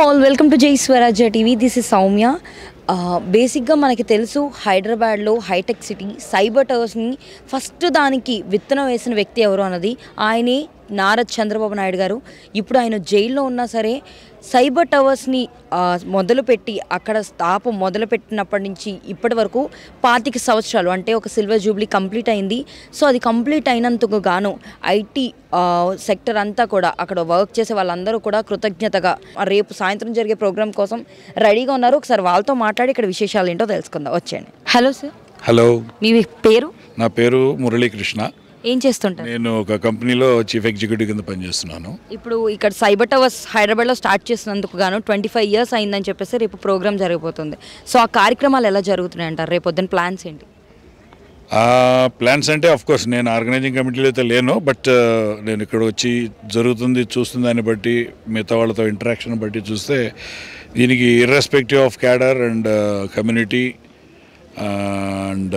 All welcome to జై Swarajya TV this is Soumya బేసిక్గా మనకి తెలుసు హైదరాబాద్లో హైటెక్ సిటీ సైబర్ టవర్స్ని ఫస్ట్ దానికి విత్తనం వేసిన వ్యక్తి ఎవరు అన్నది? ఆయనే నారా చంద్రబాబు నాయుడు గారు. ఇప్పుడు ఆయన జైల్లో ఉన్నా సరే సైబర్ టవర్స్ని మొదలుపెట్టి అక్కడ స్థాపం మొదలుపెట్టినప్పటి నుంచి ఇప్పటి వరకు పాతిక సంవత్సరాలు అంటే ఒక సిల్వర్ జూబ్లీ కంప్లీట్ అయింది. సో అది కంప్లీట్ అయినందుకు గాను ఐటీ సెక్టర్ అంతా కూడా అక్కడ వర్క్ చేసే వాళ్ళందరూ కూడా కృతజ్ఞతగా రేపు సాయంత్రం జరిగే ప్రోగ్రామ్ కోసం రెడీగా ఉన్నారు. ఒకసారి వాళ్ళతో మాట్లాడి ఇక్కడ విశేషాలు ఏంటో తెలుసుకుందాం. వచ్చేయండి. Hello sir. హలో. మీ పేరు? నా పేరు మురళీకృష్ణ. ఏం చేస్తుంటారు? నేను ఒక కంపెనీలో చీఫ్ ఎగ్జిక్యూటివ్ కింద పనిచేస్తున్నాను. ఇప్పుడు ఇక్కడ సైబర్ టవర్స్ హైదరాబాద్లో స్టార్ట్ చేసినందుకు గాను ట్వంటీ ఫైవ్ ఇయర్స్ అయిందని చెప్పేసి రేపు ప్రోగ్రామ్ జరగబోతుంది సో ఆ కార్యక్రమాలు ఎలా జరుగుతున్నాయి అంటారు? రేపు పొద్దున్న ప్లాన్స్ ఏంటి? ఆ ప్లాన్స్ అంటే ఆఫ్ కోర్స్ నేను ఆర్గనైజింగ్ కమిటీలో అయితే లేను బట్ నేను ఇక్కడ వచ్చి జరుగుతుంది చూస్తున్న దాన్ని బట్టి మిగతా వాళ్ళతో ఇంటరాక్షన్ బట్టి చూస్తే దీనికి irrespective of cadre and community and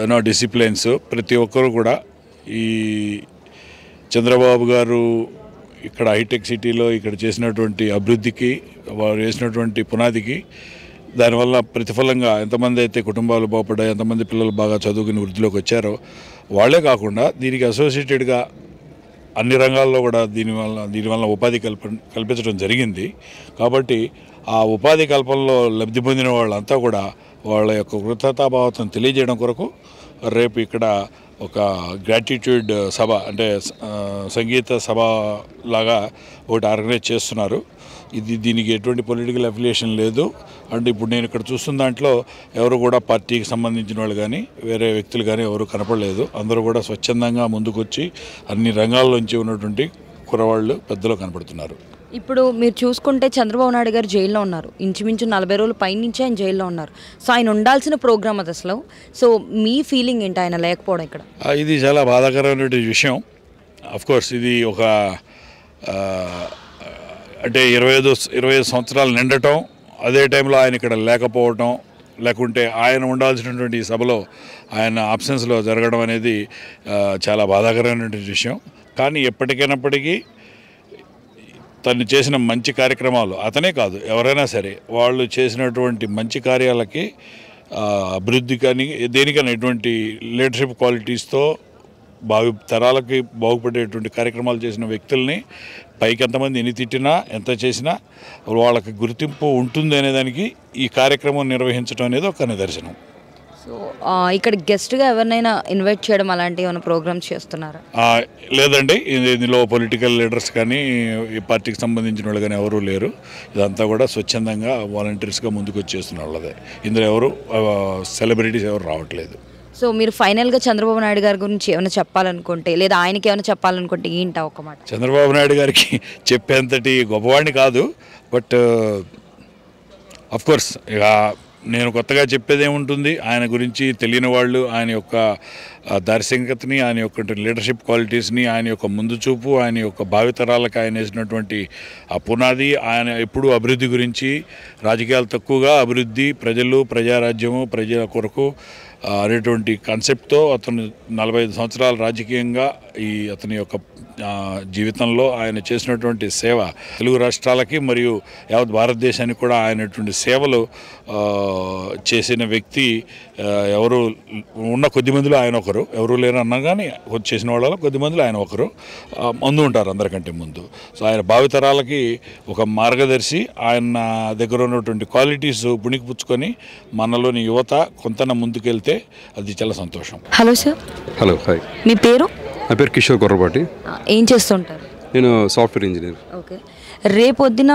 you know disciplines ప్రతి ఒక్కరు కూడా ఈ చంద్రబాబు గారు ఇక్కడ హైటెక్ సిటీలో ఇక్కడ చేసినటువంటి అభివృద్ధికి వారు వేసినటువంటి పునాదికి దానివల్ల ప్రతిఫలంగా ఎంతమంది అయితే కుటుంబాలు బాగుపడ్డాయి ఎంతమంది పిల్లలు బాగా చదువుకుని వృద్ధిలోకి వచ్చారో వాళ్ళే కాకుండా దీనికి అసోసియేటెడ్గా అన్ని రంగాల్లో కూడా దీనివల్ల దీనివల్ల ఉపాధి కల్ప కల్పించడం జరిగింది. కాబట్టి ఆ ఉపాధి కల్పనలో లబ్ధి పొందిన వాళ్ళంతా కూడా వాళ్ళ యొక్క కృతజ్ఞతాభావం తెలియజేయడం కొరకు రేపు ఇక్కడ ఒక గ్రాటిట్యూడ్ uh, సభ అంటే uh, సంగీత సభ లాగా ఒకటి ఆర్గనైజ్ చేస్తున్నారు. ఇది దీనికి ఎటువంటి పొలిటికల్ అఫిలియేషన్ లేదు. అంటే ఇప్పుడు నేను ఇక్కడ చూస్తున్న దాంట్లో ఎవరు కూడా పార్టీకి సంబంధించిన వాళ్ళు కానీ వేరే వ్యక్తులు కానీ ఎవరు కనపడలేదు. అందరూ కూడా స్వచ్ఛందంగా ముందుకొచ్చి అన్ని రంగాల్లోంచి ఉన్నటువంటి కురవాళ్ళు పెద్దలు కనపడుతున్నారు. ఇప్పుడు మీరు చూసుకుంటే చంద్రబాబు నాయుడు గారు జైల్లో ఉన్నారు. ఇంచుమించు నలభై రోజుల పైనుంచి ఆయన జైల్లో ఉన్నారు. సో ఆయన ఉండాల్సిన ప్రోగ్రామ్ అది అసలు. సో మీ ఫీలింగ్ ఏంటి ఆయన లేకపోవడం ఇక్కడ? ఇది చాలా బాధాకరమైనటువంటి విషయం. అఫ్ కోర్స్ ఇది ఒక అంటే ఇరవై ఐదు ఇరవై ఐదు సంవత్సరాలు నిండటం అదే టైంలో ఆయన ఇక్కడ లేకపోవటం లేకుంటే ఆయన ఉండాల్సినటువంటి సభలో ఆయన ఆబ్సెన్స్లో జరగడం అనేది చాలా బాధాకరమైనటువంటి విషయం. కానీ ఎప్పటికైనప్పటికీ తను చేసిన మంచి కార్యక్రమాలు. అతనే కాదు ఎవరైనా సరే వాళ్ళు చేసినటువంటి మంచి కార్యాలకి అభివృద్ధి కానీ దేనికైనా ఎటువంటి లీడర్షిప్ క్వాలిటీస్తో భావి తరాలకి బాగుపడేటువంటి కార్యక్రమాలు చేసిన వ్యక్తుల్ని పైకి ఎంతమంది ఎన్ని తిట్టినా ఎంత చేసినా వాళ్ళకి గుర్తింపు ఉంటుంది అనేదానికి ఈ కార్యక్రమం నిర్వహించడం అనేది ఒక నిదర్శనం. సో ఇక్కడ గెస్ట్గా ఎవరినైనా ఇన్వైట్ చేయడం అలాంటి ఏమైనా ప్రోగ్రామ్స్ చేస్తున్నారా? లేదండి. ఇది- ఇందులో పొలిటికల్ లీడర్స్ కానీ ఈ పార్టీకి సంబంధించిన వాళ్ళు కానీ ఎవరూ లేరు. ఇదంతా కూడా స్వచ్ఛందంగా వాలంటీర్స్గా ముందుకు వచ్చేస్తున్న వాళ్ళదే. ఇందులో ఎవరు సెలబ్రిటీస్ ఎవరు రావట్లేదు. సో మీరు ఫైనల్గా చంద్రబాబు నాయుడు గారి గురించి ఏమైనా చెప్పాలనుకుంటే లేదా ఆయనకి ఏమైనా చెప్పాలనుకుంటే ఏంటా ఒక మాట? చంద్రబాబు నాయుడు గారికి చెప్పేంతటి గొప్పవాడిని కాదు. బట్ అఫ్ కోర్స్ ఇక నేను కొత్తగా చెప్పేది ఏముంటుంది? ఆయన గురించి తెలియని వాళ్ళు ఆయన యొక్క దార్శనికతని ఆయన యొక్క లీడర్షిప్ క్వాలిటీస్ని ఆయన యొక్క ముందు చూపు ఆయన యొక్క భావితరాలకు ఆయన వేసినటువంటి ఆ పునాది ఆయన ఎప్పుడూ అభివృద్ధి గురించి రాజకీయాలు తక్కువగా అభివృద్ధి ప్రజలు ప్రజారాజ్యము ప్రజల కొరకు అనేటువంటి కాన్సెప్ట్తో అతను నలభై ఐదు సంవత్సరాలు రాజకీయంగా ఈ అతని యొక్క జీవితంలో ఆయన చేసినటువంటి సేవ తెలుగు రాష్ట్రాలకి మరియు యావత్ భారతదేశానికి కూడా ఆయనటువంటి సేవలు ఆ, చేసిన వ్యక్తి ఎవరు ఉన్న కొద్ది మందిలో ఆయన ఒకరు. ఎవరు లేరు అన్నా కానీ చేసిన వాళ్ళలో కొద్ది మందిలో ఆయన ఒకరు. ముందు ఉంటారు అందరికంటే ముందు. సో ఆయన భావితరాలకి ఒక మార్గదర్శి. ఆయన దగ్గర ఉన్నటువంటి క్వాలిటీస్ పుణికిపుచ్చుకొని మనలోని యువత కొంతన ముందుకెళ్తే అది చాలా సంతోషం. Hello sir. Hello hi. మీ పేరు? నా పేరు కిషోర్ కొర్రపాటి ఏం చేస్తుంటారు? నేను సాఫ్ట్వేర్ ఇంజనీర్. ఓకే. రేపొద్దున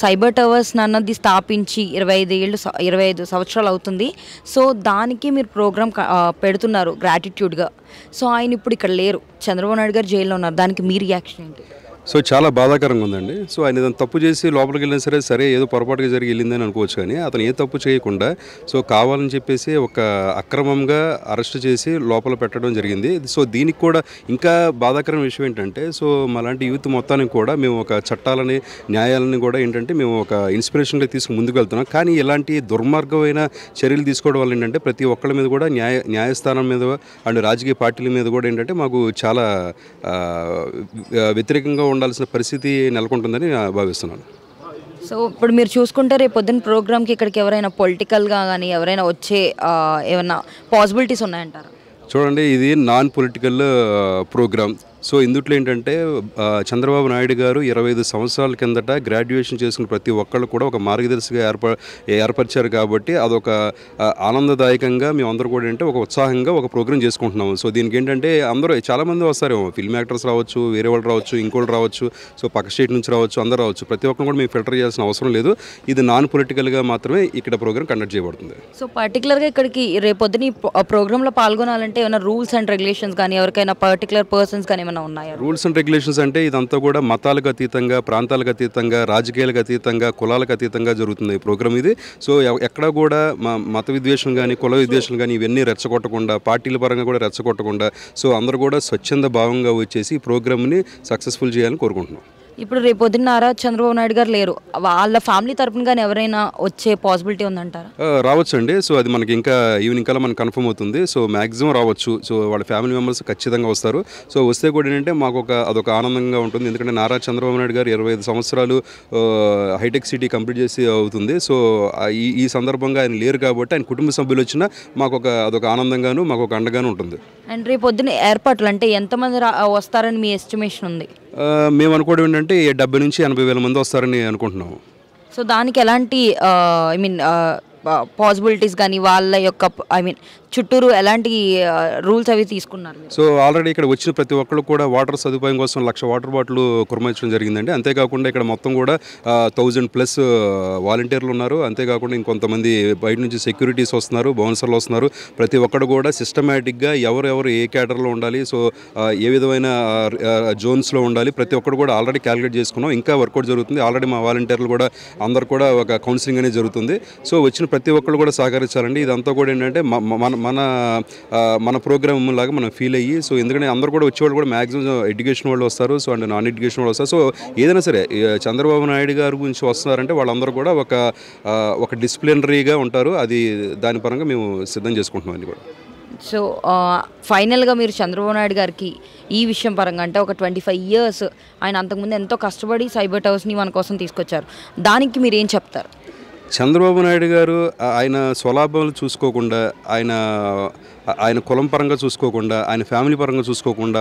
సైబర్ టవర్స్ అన్నది స్థాపించి ఇరవై ఐదు ఏళ్ళు ఇరవై ఐదు సంవత్సరాలు అవుతుంది. సో దానికి మీరు ప్రోగ్రామ్ పెడుతున్నారు గ్రాటిట్యూడ్గా. సో ఆయన ఇప్పుడు ఇక్కడ లేరు. చంద్రబాబు నాయుడు గారు జైల్లో ఉన్నారు. దానికి మీ రియాక్షన్ ఏంటి? సో చాలా బాధాకరంగా ఉందండి. సో ఆయన ఏదైనా తప్పు చేసి లోపలికి వెళ్ళినా సరే సరే ఏదో పొరపాటుగా జరిగి వెళ్ళిందని అనుకోవచ్చు కానీ అతను ఏ తప్పు చేయకుండా సో కావాలని చెప్పేసి ఒక అక్రమంగా అరెస్ట్ చేసి లోపల పెట్టడం జరిగింది. సో దీనికి కూడా ఇంకా బాధాకరమైన విషయం ఏంటంటే సో మాలాంటి యూత్ మొత్తానికి కూడా మేము ఒక చట్టాలని న్యాయాలని కూడా ఏంటంటే మేము ఒక ఇన్స్పిరేషన్గా తీసుకు ముందుకు వెళ్తున్నాం కానీ ఇలాంటి దుర్మార్గమైన చర్యలు తీసుకోవడం వల్ల ఏంటంటే ప్రతి ఒక్కళ్ళ మీద కూడా న్యాయ న్యాయస్థానం మీద అండ్ రాజకీయ పార్టీల మీద కూడా ఏంటంటే మాకు చాలా వ్యతిరేకంగా ఉండాల్సిన పరిస్థితి నెలకొంటుందని నేను భావిస్తున్నాను. సో ఇప్పుడు మీరు చూసుకుంటే రేపు పొద్దున్న ప్రోగ్రామ్కి ఇక్కడికి ఎవరైనా పొలిటికల్గా కానీ ఎవరైనా వచ్చే ఏమైనా పాసిబిలిటీస్ ఉన్నాయంటారా? చూడండి ఇది నాన్ పొలిటికల్ ప్రోగ్రామ్. సో ఇందుట్లో ఏంటంటే చంద్రబాబు నాయుడు గారు ఇరవై ఐదు సంవత్సరాల కిందట గ్రాడ్యుయేషన్ చేసుకున్న ప్రతి ఒక్కళ్ళు కూడా ఒక మార్గదర్శిగా ఏర్ప ఏర్పరిచారు కాబట్టి అదొక ఆనందదాయకంగా మేమందరూ కూడా ఏంటంటే ఒక ఉత్సాహంగా ఒక ప్రోగ్రామ్ చేసుకుంటున్నాము. సో దీనికి ఏంటంటే అందరూ చాలామంది వస్తారు ఫిల్మ్ యాక్టర్స్ రావచ్చు వేరే వాళ్ళు రావచ్చు ఇంకోళ్ళు రావచ్చు సో పక్క స్టేట్ నుంచి రావచ్చు అందరూ రావచ్చు. ప్రతి ఒక్కరు కూడా మేము ఫిల్టర్ చేయాల్సిన అవసరం లేదు. ఇది నాన్ పొలిటికల్గా మాత్రమే ఇక్కడ ప్రోగ్రామ్ కండక్ట్ చేయబడుతుంది. సో పర్టికులర్గా ఇక్కడికి రేపొద్దున ఈ ప్రోగ్రాంలో పాల్గొనాలంటే ఏమైనా రూల్స్ అండ్ రెగ్యులేషన్స్ కానీ ఎవరికైనా పర్టికులర్ పర్సన్స్ కానీ ఏమైనా ఉన్నాయా? రూల్స్ అండ్ రెగ్యులేషన్స్ అంటే ఇదంతా కూడా మతాలకు అతీతంగా ప్రాంతాలకు అతీతంగా రాజకీయాలకు అతీతంగా కులాలకు అతీతంగా జరుగుతుంది ఈ ప్రోగ్రామ్ ఇది. సో ఎక్కడ కూడా మ- మత విద్వేషం కానీ కుల విద్వేషం కానీ ఇవన్నీ రెచ్చగొట్టకుండా పార్టీల పరంగా కూడా రెచ్చగొట్టకుండా సో అందరూ కూడా స్వచ్ఛంద భావంగా వచ్చేసి ఈ ప్రోగ్రామ్ని సక్సెస్ఫుల్ చేయాలని కోరుకుంటున్నాం. ఇప్పుడు రేపు పొద్దున్న నారా చంద్రబాబు నాయుడు గారు లేరు. వాళ్ళ ఫ్యామిలీ తరపున కానీ ఎవరైనా వచ్చే పాసిబిలిటీ ఉందంటారా? ఆ, రావచ్చండి. సో అది మనకి ఇంకా ఈవినింగ్ కల్లా మనకు కన్ఫర్మ్ అవుతుంది. సో మ్యాక్సిమం రావచ్చు. సో వాళ్ళ ఫ్యామిలీ మెంబర్స్ ఖచ్చితంగా వస్తారు. సో వస్తే కూడా ఏంటంటే మాకు ఒక అదొక ఆనందంగా ఉంటుంది. ఎందుకంటే నారా చంద్రబాబు నాయుడు గారు ఇరవై ఐదు సంవత్సరాలు హైటెక్ సిటీ కంప్లీట్ చేసి అవుతుంది. సో ఈ ఈ సందర్భంగా ఆయన లేరు కాబట్టి ఆయన కుటుంబ సభ్యులు వచ్చినా మాకు ఒక అదొక ఆనందంగాను మాకు ఒక అండగాను ఉంటుంది. అండ్ రేపు పొద్దున్న ఏర్పాట్లు అంటే ఎంతమంది రా వస్తారని మీ ఎస్టిమేషన్ ఉంది? మేము అనుకోవడం ఏంటంటే డెబ్బై నుంచి ఎనభై వేల మంది వస్తారని అనుకుంటున్నాము. సో దానికి ఎలాంటి ఐ మీన్ పాసిబిలిటీస్ కానీ వాళ్ళ యొక్క ఐ మీన్ చుట్టూరు ఎలాంటి రూల్స్ అవి తీసుకున్నారు సో ఆల్రెడీ ఇక్కడ వచ్చిన ప్రతి ఒక్కరు కూడా వాటర్ సదుపాయం కోసం లక్ష వాటర్ బాటిల్ కురమించడం జరిగిందండి. అంతేకాకుండా ఇక్కడ మొత్తం కూడా థౌజండ్ ప్లస్ వాలంటీర్లు ఉన్నారు. అంతేకాకుండా ఇంకొంతమంది బయట నుంచి సెక్యూరిటీస్ వస్తున్నారు బౌన్సర్లు వస్తున్నారు. ప్రతి ఒక్కరు కూడా సిస్టమేటిక్గా ఎవరెవరు ఏ క్యాటర్లో ఉండాలి సో ఏ విధమైన జోన్స్లో ఉండాలి ప్రతి ఒక్కరు కూడా ఆల్రెడీ క్యాలిక్యులేట్ చేసుకున్నాం. ఇంకా వర్కౌట్ జరుగుతుంది. ఆల్రెడీ మా వాలంటీర్లు కూడా అందరు కూడా ఒక కౌన్సిలింగ్ అనేది జరుగుతుంది. సో వచ్చిన ప్రతి ఒక్కరు కూడా సహకరించాలండి. ఇదంతా కూడా ఏంటంటే మన మన మన ప్రోగ్రామ్ లాగా మనం ఫీల్ అయ్యి సో ఎందుకంటే అందరూ కూడా వచ్చేవాళ్ళు కూడా మ్యాక్సిమం ఎడ్యుకేషన్ వాళ్ళు వస్తారు సో అండ్ నాన్ ఎడ్యుకేషన్ వాళ్ళు వస్తారు. సో ఏదైనా సరే చంద్రబాబు నాయుడు గారి గురించి వస్తున్నారంటే వాళ్ళందరూ కూడా ఒక ఒక డిసిప్లినరీగా ఉంటారు. అది దాని పరంగా మేము సిద్ధం చేసుకుంటున్నాం అది కూడా. సో ఫైనల్గా మీరు చంద్రబాబు నాయుడు గారికి ఈ విషయం పరంగా అంటే ఒక ట్వంటీ ఫైవ్ ఇయర్స్ ఆయన అంతకుముందు ఎంతో కష్టపడి సైబర్ టవర్స్ని మన కోసం తీసుకొచ్చారు. దానికి మీరు ఏం చెప్తారు? చంద్రబాబు నాయుడు గారు ఆయన స్వలాభాలు చూసుకోకుండా ఆయన ఆయన కులం పరంగా చూసుకోకుండా ఆయన ఫ్యామిలీ పరంగా చూసుకోకుండా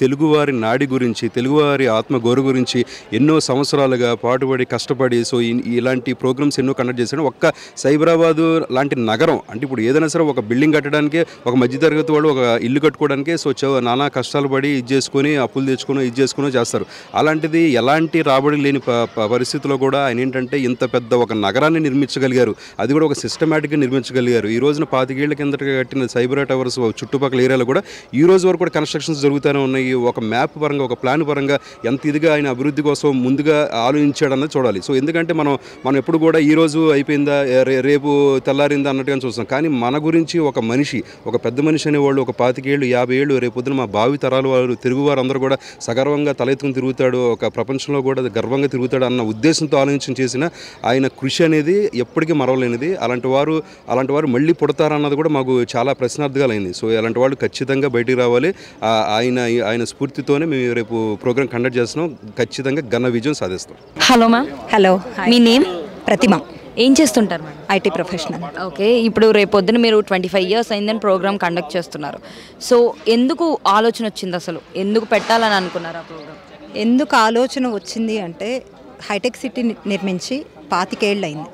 తెలుగువారి నాడి గురించి తెలుగువారి ఆత్మ గౌరవ గురించి ఎన్నో సంవత్సరాలుగా పాటుపడి కష్టపడి సో ఇలాంటి ప్రోగ్రామ్స్ ఎన్నో కండక్ట్ చేశాడు. ఒక్క సైబరాబాదు లాంటి నగరం అంటే ఇప్పుడు ఏదైనా సరే ఒక బిల్డింగ్ కట్టడానికి ఒక మధ్యతరగతి వాళ్ళు ఒక ఇల్లు కట్టుకోవడానికి సో చ- నానా కష్టాలు పడి ఇది చేసుకొని అప్పులు తెచ్చుకొని ఇది చేసుకుని చేస్తారు. అలాంటిది ఎలాంటి రాబడి లేని ప- పరిస్థితిలో కూడా ఆయన ఏంటంటే ఇంత పెద్ద ఒక నగరాన్ని నిర్మించగలిగారు. అది కూడా ఒక సిస్టమేటిక్గా నిర్మించగలిగారు. ఈ రోజున పాతికేళ్ళ కిందట కట్టిన సైబర్ టవర్స్ చుట్టుపక్కల ఏరియాలో కూడా ఈ రోజు వరకు కూడా కన్స్ట్రక్షన్స్ జరుగుతూనే ఉన్నాయి. ఒక మ్యాప్ పరంగా ఒక ప్లాన్ పరంగా ఎంత ఇదిగా ఆయన అభివృద్ధి కోసం ముందుగా ఆలోచించాడన్నది చూడాలి. సో ఎందుకంటే మనం మనం ఎప్పుడు కూడా ఈ రోజు అయిపోయిందా రే- రేపు తెల్లారిందా అన్నట్టుగా చూస్తాం కానీ మన గురించి ఒక మనిషి ఒక పెద్ద మనిషి అనేవాళ్ళు ఒక పాతికేళ్ళు యాభై ఏళ్ళు రేపు పొద్దున మా భావి తరాల వారు తెలుగు అందరూ కూడా సగర్వంగా తలెత్తుకుని తిరుగుతాడు. ఒక ప్రపంచంలో కూడా గర్వంగా తిరుగుతాడు అన్న ఉద్దేశంతో ఆలోచించి చేసిన ఆయన కృషి అనేది ఎప్పటికీ మరవలేనిది. అలాంటి వారు అలాంటి వారు మళ్ళీ పుడతారన్నది కూడా మాకు చాలా ప్రశ్నార్థకాలైంది. సో అలాంటి వాళ్ళు ఖచ్చితంగా బయటికి రావాలి. ఆ, ఆయన ఆయన స్ఫూర్తితోనే మేము రేపు ప్రోగ్రామ్ కండక్ట్ చేస్తున్నాం. ఖచ్చితంగా ఘన విజయం సాధిస్తాం. Hello ma'am. హలో. మీ నేమ్? ప్రతిమ. ఏం చేస్తుంటారు మేడం ఐటీ ప్రొఫెషనల్. ఓకే. ఇప్పుడు రేపు పొద్దున మీరు ట్వంటీ ఫైవ్ ఇయర్స్ అయిందని ప్రోగ్రామ్ కండక్ట్ చేస్తున్నారు. సో ఎందుకు ఆలోచన వచ్చింది అసలు? ఎందుకు పెట్టాలని అనుకున్నారు ఆ ప్రోగ్రామ్ ఎందుకు ఆలోచన వచ్చింది అంటే హైటెక్ సిటీ ని- నిర్మించి పాతికేళ్ళు అయింది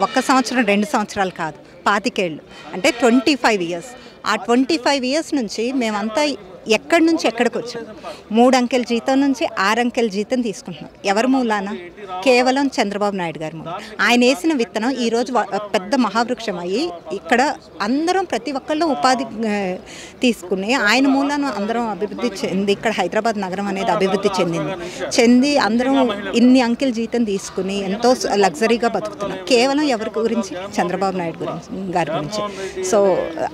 ఒక్క సంవత్సరం రెండు సంవత్సరాలు కాదు పాతికేళ్ళు. అంటే ట్వంటీ ఫైవ్ ఇయర్స్. ఆ ట్వంటీ ఫైవ్ ఇయర్స్ నుంచి మేమంతా ఎక్కడి నుంచి ఎక్కడికి వచ్చాం? మూడు అంకెల జీతం నుంచి ఆరు అంకెల జీతం తీసుకుంటున్నాం. ఎవరి మూలాన? కేవలం చంద్రబాబు నాయుడు గారి మూలం ఆయన వేసిన విత్తనం ఈరోజు పెద్ద మహావృక్షం అయ్యి ఇక్కడ అందరం ప్రతి ఒక్కళ్ళు ఉపాధి తీసుకుని ఆయన మూలాన అందరం అభివృద్ధి చెంది ఇక్కడ హైదరాబాద్ నగరం అనేది అభివృద్ధి చెందింది. చెంది అందరం ఇన్ని అంకెల జీతం తీసుకుని ఎంతో లగ్జరీగా బతుకుతున్నాం. కేవలం ఎవరి గురించి? చంద్రబాబు నాయుడు గురించి గారి గురించి. సో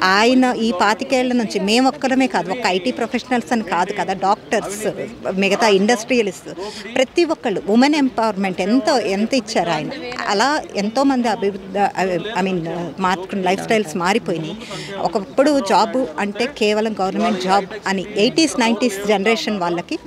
ఆయన ఈ పాతికేళ్ళ నుంచి మేము ఒక్కరమే కాదు ఒక ఐటీ ప్రొఫెషనల్స్ అని కాదు కదా డాక్టర్స్ మిగతా ఇండస్ట్రియలిస్ట్ ప్రతి ఒక్కళ్ళు ఉమెన్ ఎంపవర్మెంట్ ఎంతో ఎంత ఇచ్చారు ఆయన? అలా ఎంతోమంది అభివృద్ధి ఐ మీన్ మార్చుకున్న లైఫ్ స్టైల్స్ మారిపోయినాయి. ఒకప్పుడు జాబ్ అంటే కేవలం గవర్నమెంట్ జాబ్ అని ఎయిటీస్ నైంటీస్ జనరేషన్ వాళ్ళకి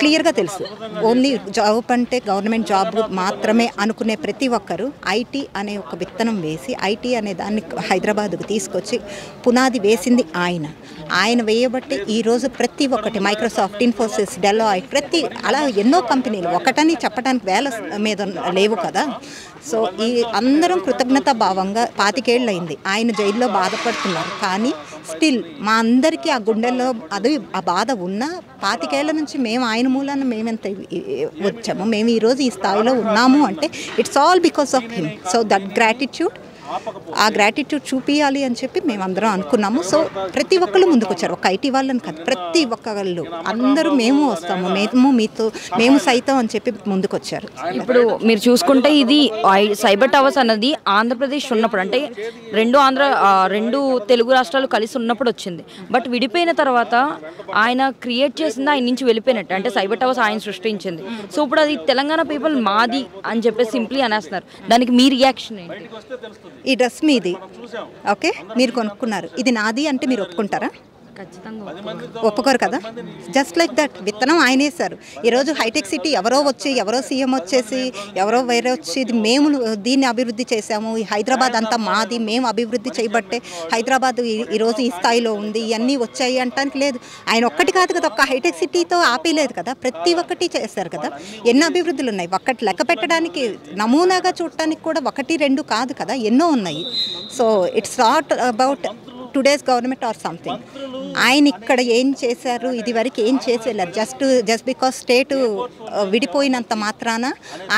క్లియర్గా తెలుసు. ఓన్లీ జాబ్ అంటే గవర్నమెంట్ జాబ్ మాత్రమే అనుకునే ప్రతి ఒక్కరు ఐటీ అనే ఒక విత్తనం వేసి ఐటీ అనే దాన్ని హైదరాబాద్కు తీసుకొచ్చి పునాది వేసింది ఆయన. ఆయన వేయబట్టి ఈరోజు ప్రతి ఒక్కటి మైక్రోసాఫ్ట్ ఇన్ఫోసిస్ డెలాయిట్ ప్రతి అలా ఎన్నో కంపెనీలు ఒకటని చెప్పడానికి వేల మీద లేవు కదా. సో ఈ అందరం కృతజ్ఞతా భావంగా పాతికేళ్ళయింది. ఆయన జైల్లో బాధపడుతున్నారు. కానీ స్టిల్ మా అందరికీ ఆ గుండెల్లో అది ఆ బాధ ఉన్నా పాతికేళ్ళ నుంచి మేము ఆయన మూలాన మేమెంత వచ్చాము మేము ఈరోజు ఈ స్థాయిలో ఉన్నాము అంటే it's all because of him so that gratitude ఆ గ్రాటిట్యూడ్ చూపించాలి అని చెప్పి మేమందరం అనుకున్నాము. సో ప్రతి ఒక్కళ్ళు ముందుకొచ్చారు. ఒక ఐటీ వాళ్ళని కాదు ప్రతి ఒక్కళ్ళు. అందరూ మేము వస్తాము. మేము మీతో మేము సైతం అని చెప్పి ముందుకొచ్చారు. ఇప్పుడు మీరు చూసుకుంటే ఇది ఐ- సైబర్ టవర్స్ అన్నది ఆంధ్రప్రదేశ్ ఉన్నప్పుడు అంటే రెండు ఆంధ్ర రెండు తెలుగు రాష్ట్రాలు కలిసి ఉన్నప్పుడు వచ్చింది. బట్ విడిపోయిన తర్వాత ఆయన క్రియేట్ చేసింది ఆయన నుంచి వెళ్ళిపోయినట్టు అంటే సైబర్ టవర్స్ ఆయన సృష్టించింది. సో ఇప్పుడు అది తెలంగాణ పీపుల్ మాది అని చెప్పేసి సింప్లీ అనేస్తున్నారు. దానికి మీ రియాక్షన్ ఏంటి? ఈ డ్రెస్ మీది. ఓకే? మీరు కొనుక్కున్నారు. ఇది నాది అంటే మీరు ఒప్పుకుంటారా? ఒప్పుకోరు కదా? జస్ట్ లైక్ దట్ విత్తనం ఆయన వేశారు ఈరోజు హైటెక్ సిటీ ఎవరో వచ్చి ఎవరో సీఎం వచ్చేసి ఎవరో వేరే వచ్చి ఇది మేము దీన్ని అభివృద్ధి చేశాము. ఈ హైదరాబాద్ అంతా మాది మేము అభివృద్ధి చేయబట్టే హైదరాబాద్ ఈ- ఈరోజు ఈ స్థాయిలో ఉంది. ఇవన్నీ వచ్చాయి అంటానికి లేదు. ఆయన ఒక్కటి కాదు కదా ఒక్క హైటెక్ సిటీతో ఆపేయలేదు కదా? ప్రతి ఒక్కటి చేశారు కదా? ఎన్నో అభివృద్ధులు ఉన్నాయి. ఒక్కటి లెక్క పెట్టడానికి నమూనాగా చూడటానికి కూడా ఒకటి రెండు కాదు కదా? ఎన్నో ఉన్నాయి. So it's not about today's government or something ఆయన ఇక్కడ ఏం చేశారు? ఇది వరకు ఏం చేసేళ్ళారు జస్ట్ జస్ట్ బికాస్ స్టేట్ విడిపోయినంత మాత్రాన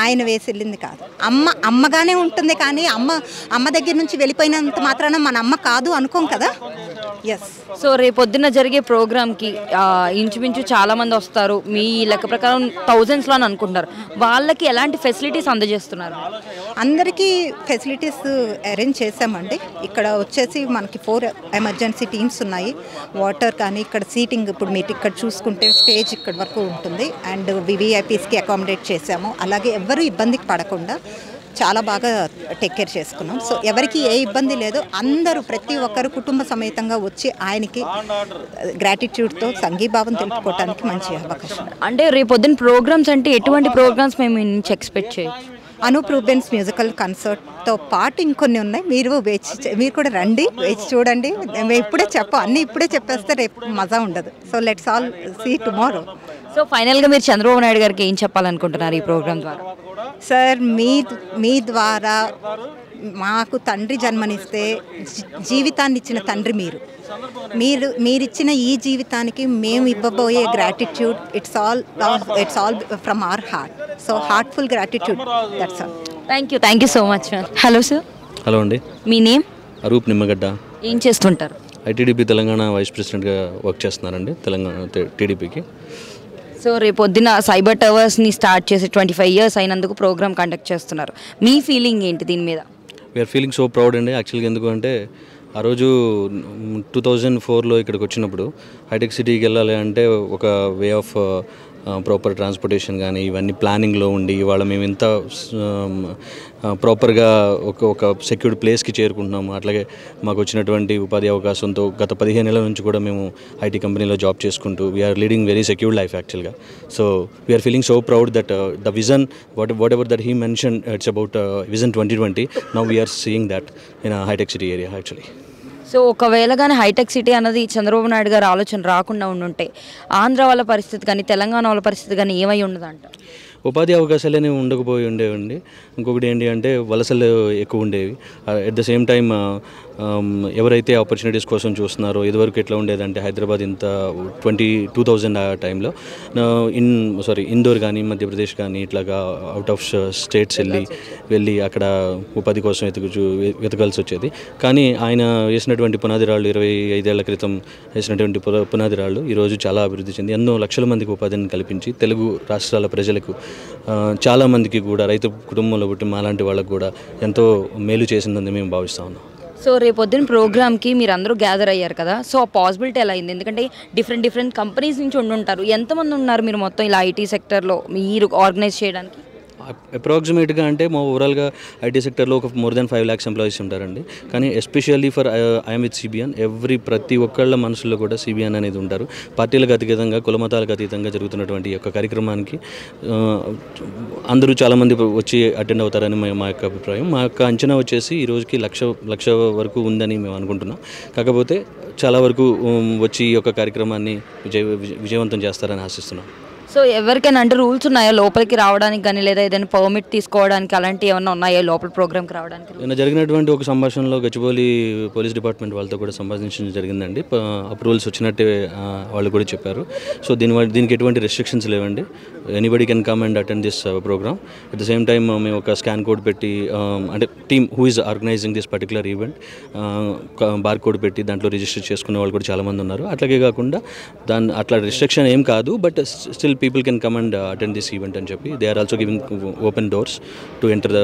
ఆయన వేసిల్లింది కాదు. అమ్మ అమ్మగానే ఉంటుంది కానీ అమ్మ అమ్మ దగ్గర నుంచి వెళ్ళిపోయినంత మాత్రాన మన అమ్మ కాదు అనుకోం కదా? సో రేపొద్దున జరిగే ప్రోగ్రామ్కి ఇంచుమించు చాలా మంది వస్తారు. మీ లెక్క ప్రకారం థౌజండ్స్లో అని అనుకుంటారు వాళ్ళకి ఎలాంటి ఫెసిలిటీస్ అందజేస్తున్నారు? అందరికీ ఫెసిలిటీస్ అరేంజ్ చేసామండి ఇక్కడ వచ్చేసి మనకి ఫోర్ ఎమర్జెన్సీ టీమ్స్ ఉన్నాయి. వాటర్ కానీ ఇక్కడ సీటింగ్ ఇప్పుడు మీరు ఇక్కడ చూసుకుంటే స్టేజ్ ఇక్కడ వరకు ఉంటుంది. అండ్ వివిఐపీస్కి అకామిడేట్ చేసాము అలాగే ఎవరు ఇబ్బందికి పడకుండా చాలా బాగా టేక్ కేర్ చేసుకున్నాం. సో ఎవరికి ఏ ఇబ్బంది లేదు అందరూ ప్రతి ఒక్కరు కుటుంబ సమేతంగా వచ్చి ఆయనకి గ్రాటిట్యూడ్తో సంఘీభావం తెలుపుకోవడానికి మంచి అవకాశం. అంటే రేపొద్దున ప్రోగ్రామ్స్ అంటే ఎటువంటి ప్రోగ్రామ్స్ మేము నుంచి ఎక్స్పెక్ట్ చేయొచ్చు అనూప్ రూబెన్స్ మ్యూజికల్ కన్సర్ట్తో పాటు ఇంకొన్ని ఉన్నాయి. మీరు వేచి మీరు కూడా రండి వేచి చూడండి. మేము ఇప్పుడే చెప్పం అన్నీ ఇప్పుడే చెప్పేస్తే రేపు మజా ఉండదు. So let's all see tomorrow so ఫైనల్గా మీరు చంద్రబాబు నాయుడు గారికి ఏం చెప్పాలనుకుంటున్నారు ఈ ప్రోగ్రామ్ ద్వారా? సార్ మీ మీ ద్వారా మాకు తండ్రి జన్మనిస్తే జీ- జీవితాన్ని ఇచ్చిన తండ్రి మీరు. మీరు మీరిచ్చిన ఈ జీవితానికి మేము ఇవ్వబోయే gratitude it's all it's all from our heart so heartful gratitude that's all thank you thank you so much hello sir hello అండి. మీ నేమ్ అరూప్ నిమ్మగడ్డ. ఏం చేస్తుంటారు? ఐటీడీపీ తెలంగాణ వైస్ ప్రెసిడెంట్గా వర్క్ చేస్తున్నారండి తెలంగాణ టీడీపీకి సో రేపొద్దున సైబర్ టవర్స్ని స్టార్ట్ చేసి ట్వంటీ ఫైవ్ ఇయర్స్ అయినందుకు ప్రోగ్రామ్ కండక్ట్ చేస్తున్నారు. మీ ఫీలింగ్ ఏంటి దీని మీద? వీఆర్ ఫీలింగ్ సో ప్రౌడ్ అండి. యాక్చువల్గా ఎందుకు అంటే ఆ రోజు టూ థౌజండ్ ఫోర్లో ఇక్కడికి వచ్చినప్పుడు హైటెక్ సిటీకి వెళ్ళాలి అంటే ఒక వే ఆఫ్ ప్రాపర్ ట్రాన్స్పోర్టేషన్ కానీ ఇవన్నీ ప్లానింగ్లో ఉండి ఇవాళ మేము ఇంత ప్రాపర్గా ఒక ఒక సెక్యూర్డ్ ప్లేస్కి చేరుకుంటున్నాము. అట్లాగే మాకు వచ్చినటువంటి ఉపాధి అవకాశంతో గత పదిహేను నెలల నుంచి కూడా మేము ఐటీ కంపెనీలో జాబ్ చేసుకుంటూ we're leading very secured life యాక్చువల్గా so we're feeling so proud that the vision what whatever that he mention it's about vision twenty twenty now we're seeing that in hitech city area actually so ఒకవేళ కానీ hitech city అన్నది చంద్రబాబు నాయుడు గారి ఆలోచన రాకుండా ఉండుంటే ఆంధ్ర వాళ్ళ పరిస్థితి కానీ తెలంగాణ వాళ్ళ పరిస్థితి కానీ ఏమై ఉండదంట? ఉపాధి అవకాశాలు అనేవి ఉండకపోయి ఉండేవండి. ఇంకొకటి ఏంటి అంటే వలసలు ఎక్కువ ఉండేవి. ఎట్ ద సేమ్ టైం ఎవరైతే ఆపర్చునిటీస్ కోసం చూస్తున్నారో ఇదివరకు ఎట్లా ఉండేదంటే హైదరాబాద్ ఇంత ట్వంటీ టూ థౌజండ్ ఆ టైంలో ఇన్ సారీ ఇందోర్ కానీ మధ్యప్రదేశ్ కానీ ఇట్లాగా అవుట్ ఆఫ్ స్టేట్స్ వెళ్ళి వెళ్ళి అక్కడ ఉపాధి కోసం వెతుకు వెతకాల్సి వచ్చేది. కానీ ఆయన వేసినటువంటి పునాది రాళ్ళు ఇరవై ఐదేళ్ళ క్రితం వేసినటువంటి పున- పునాది రాళ్ళు ఈరోజు చాలా అభివృద్ధి చెంది. ఎన్నో లక్షల మందికి ఉపాధిని కల్పించి తెలుగు రాష్ట్రాల ప్రజలకు చాలామందికి కూడా రైతు కుటుంబంలో కాబట్టి మాలాంటి వాళ్ళకు కూడా ఎంతో మేలు చేసిందని మేము భావిస్తా ఉన్నాం. సో రేపొద్దున ప్రోగ్రామ్కి మీరు అందరూ గ్యాదర్ అయ్యారు కదా? సో ఆ పాసిబిలిటీ ఎలా అయింది? ఎందుకంటే డిఫరెంట్ డిఫరెంట్ కంపెనీస్ నుంచి ఉండుంటారు ఎంతమంది ఉన్నారు మీరు మొత్తం ఇలా ఐటీ సెక్టర్లో మీరు ఆర్గనైజ్ చేయడానికి? అప్రాక్సిమేట్గా అంటే మా ఓవరాల్గా ఐటీ సెక్టర్లో ఒక more than five lakhs employees ఉంటారండి. కానీ especially for I'm with CBN every ప్రతి ఒక్కళ్ళ మనసులో కూడా సిబిఎన్ అనేది ఉంటారు. పార్టీలకు అతీతంగా కులమతాలకు అతీతంగా జరుగుతున్నటువంటి యొక్క కార్యక్రమానికి అందరూ చాలామంది వచ్చి అటెండ్ అవుతారని మా యొక్క అభిప్రాయం. మా యొక్క అంచనా వచ్చేసి ఈ రోజుకి లక్ష లక్ష వరకు ఉందని మేము అనుకుంటున్నాం. కాకపోతే చాలా వరకు వచ్చి ఈ యొక్క కార్యక్రమాన్ని విజయ విజయ- విజయవంతం చేస్తారని ఆశిస్తున్నాం. సో ఎవరికైనా అంటే రూల్స్ ఉన్నాయా లోపలికి రావడానికి కానీ లేదా ఏదైనా పర్మిట్ తీసుకోవడానికి అలాంటివి ఏమైనా ఉన్నాయా లోపల ప్రోగ్రామ్కి రావడానికి? నిన్న జరిగినటువంటి ఒక సంభాషణలో గచ్చిబౌలి పోలీస్ డిపార్ట్మెంట్ వాళ్ళతో కూడా సంభాషించడం జరిగిందండి. అప్రూవల్స్ వచ్చినట్టే వాళ్ళు కూడా చెప్పారు. సో దీని దీనికి ఎటువంటి రెస్ట్రిక్షన్స్ లేవండి. Anybody can come and attend this programme at the same time మేము ఒక స్కాన్ కోడ్ పెట్టి um, అంటే team who is organising this particular event bar code పెట్టి దాంట్లో రిజిస్టర్ చేసుకునే వాళ్ళు కూడా చాలామంది ఉన్నారు. అట్లాగే కాకుండా దాని అట్లా రిస్ట్రిక్షన్ ఏం కాదు but still people can come and attend this event అని చెప్పి they are also giving open doors to enter the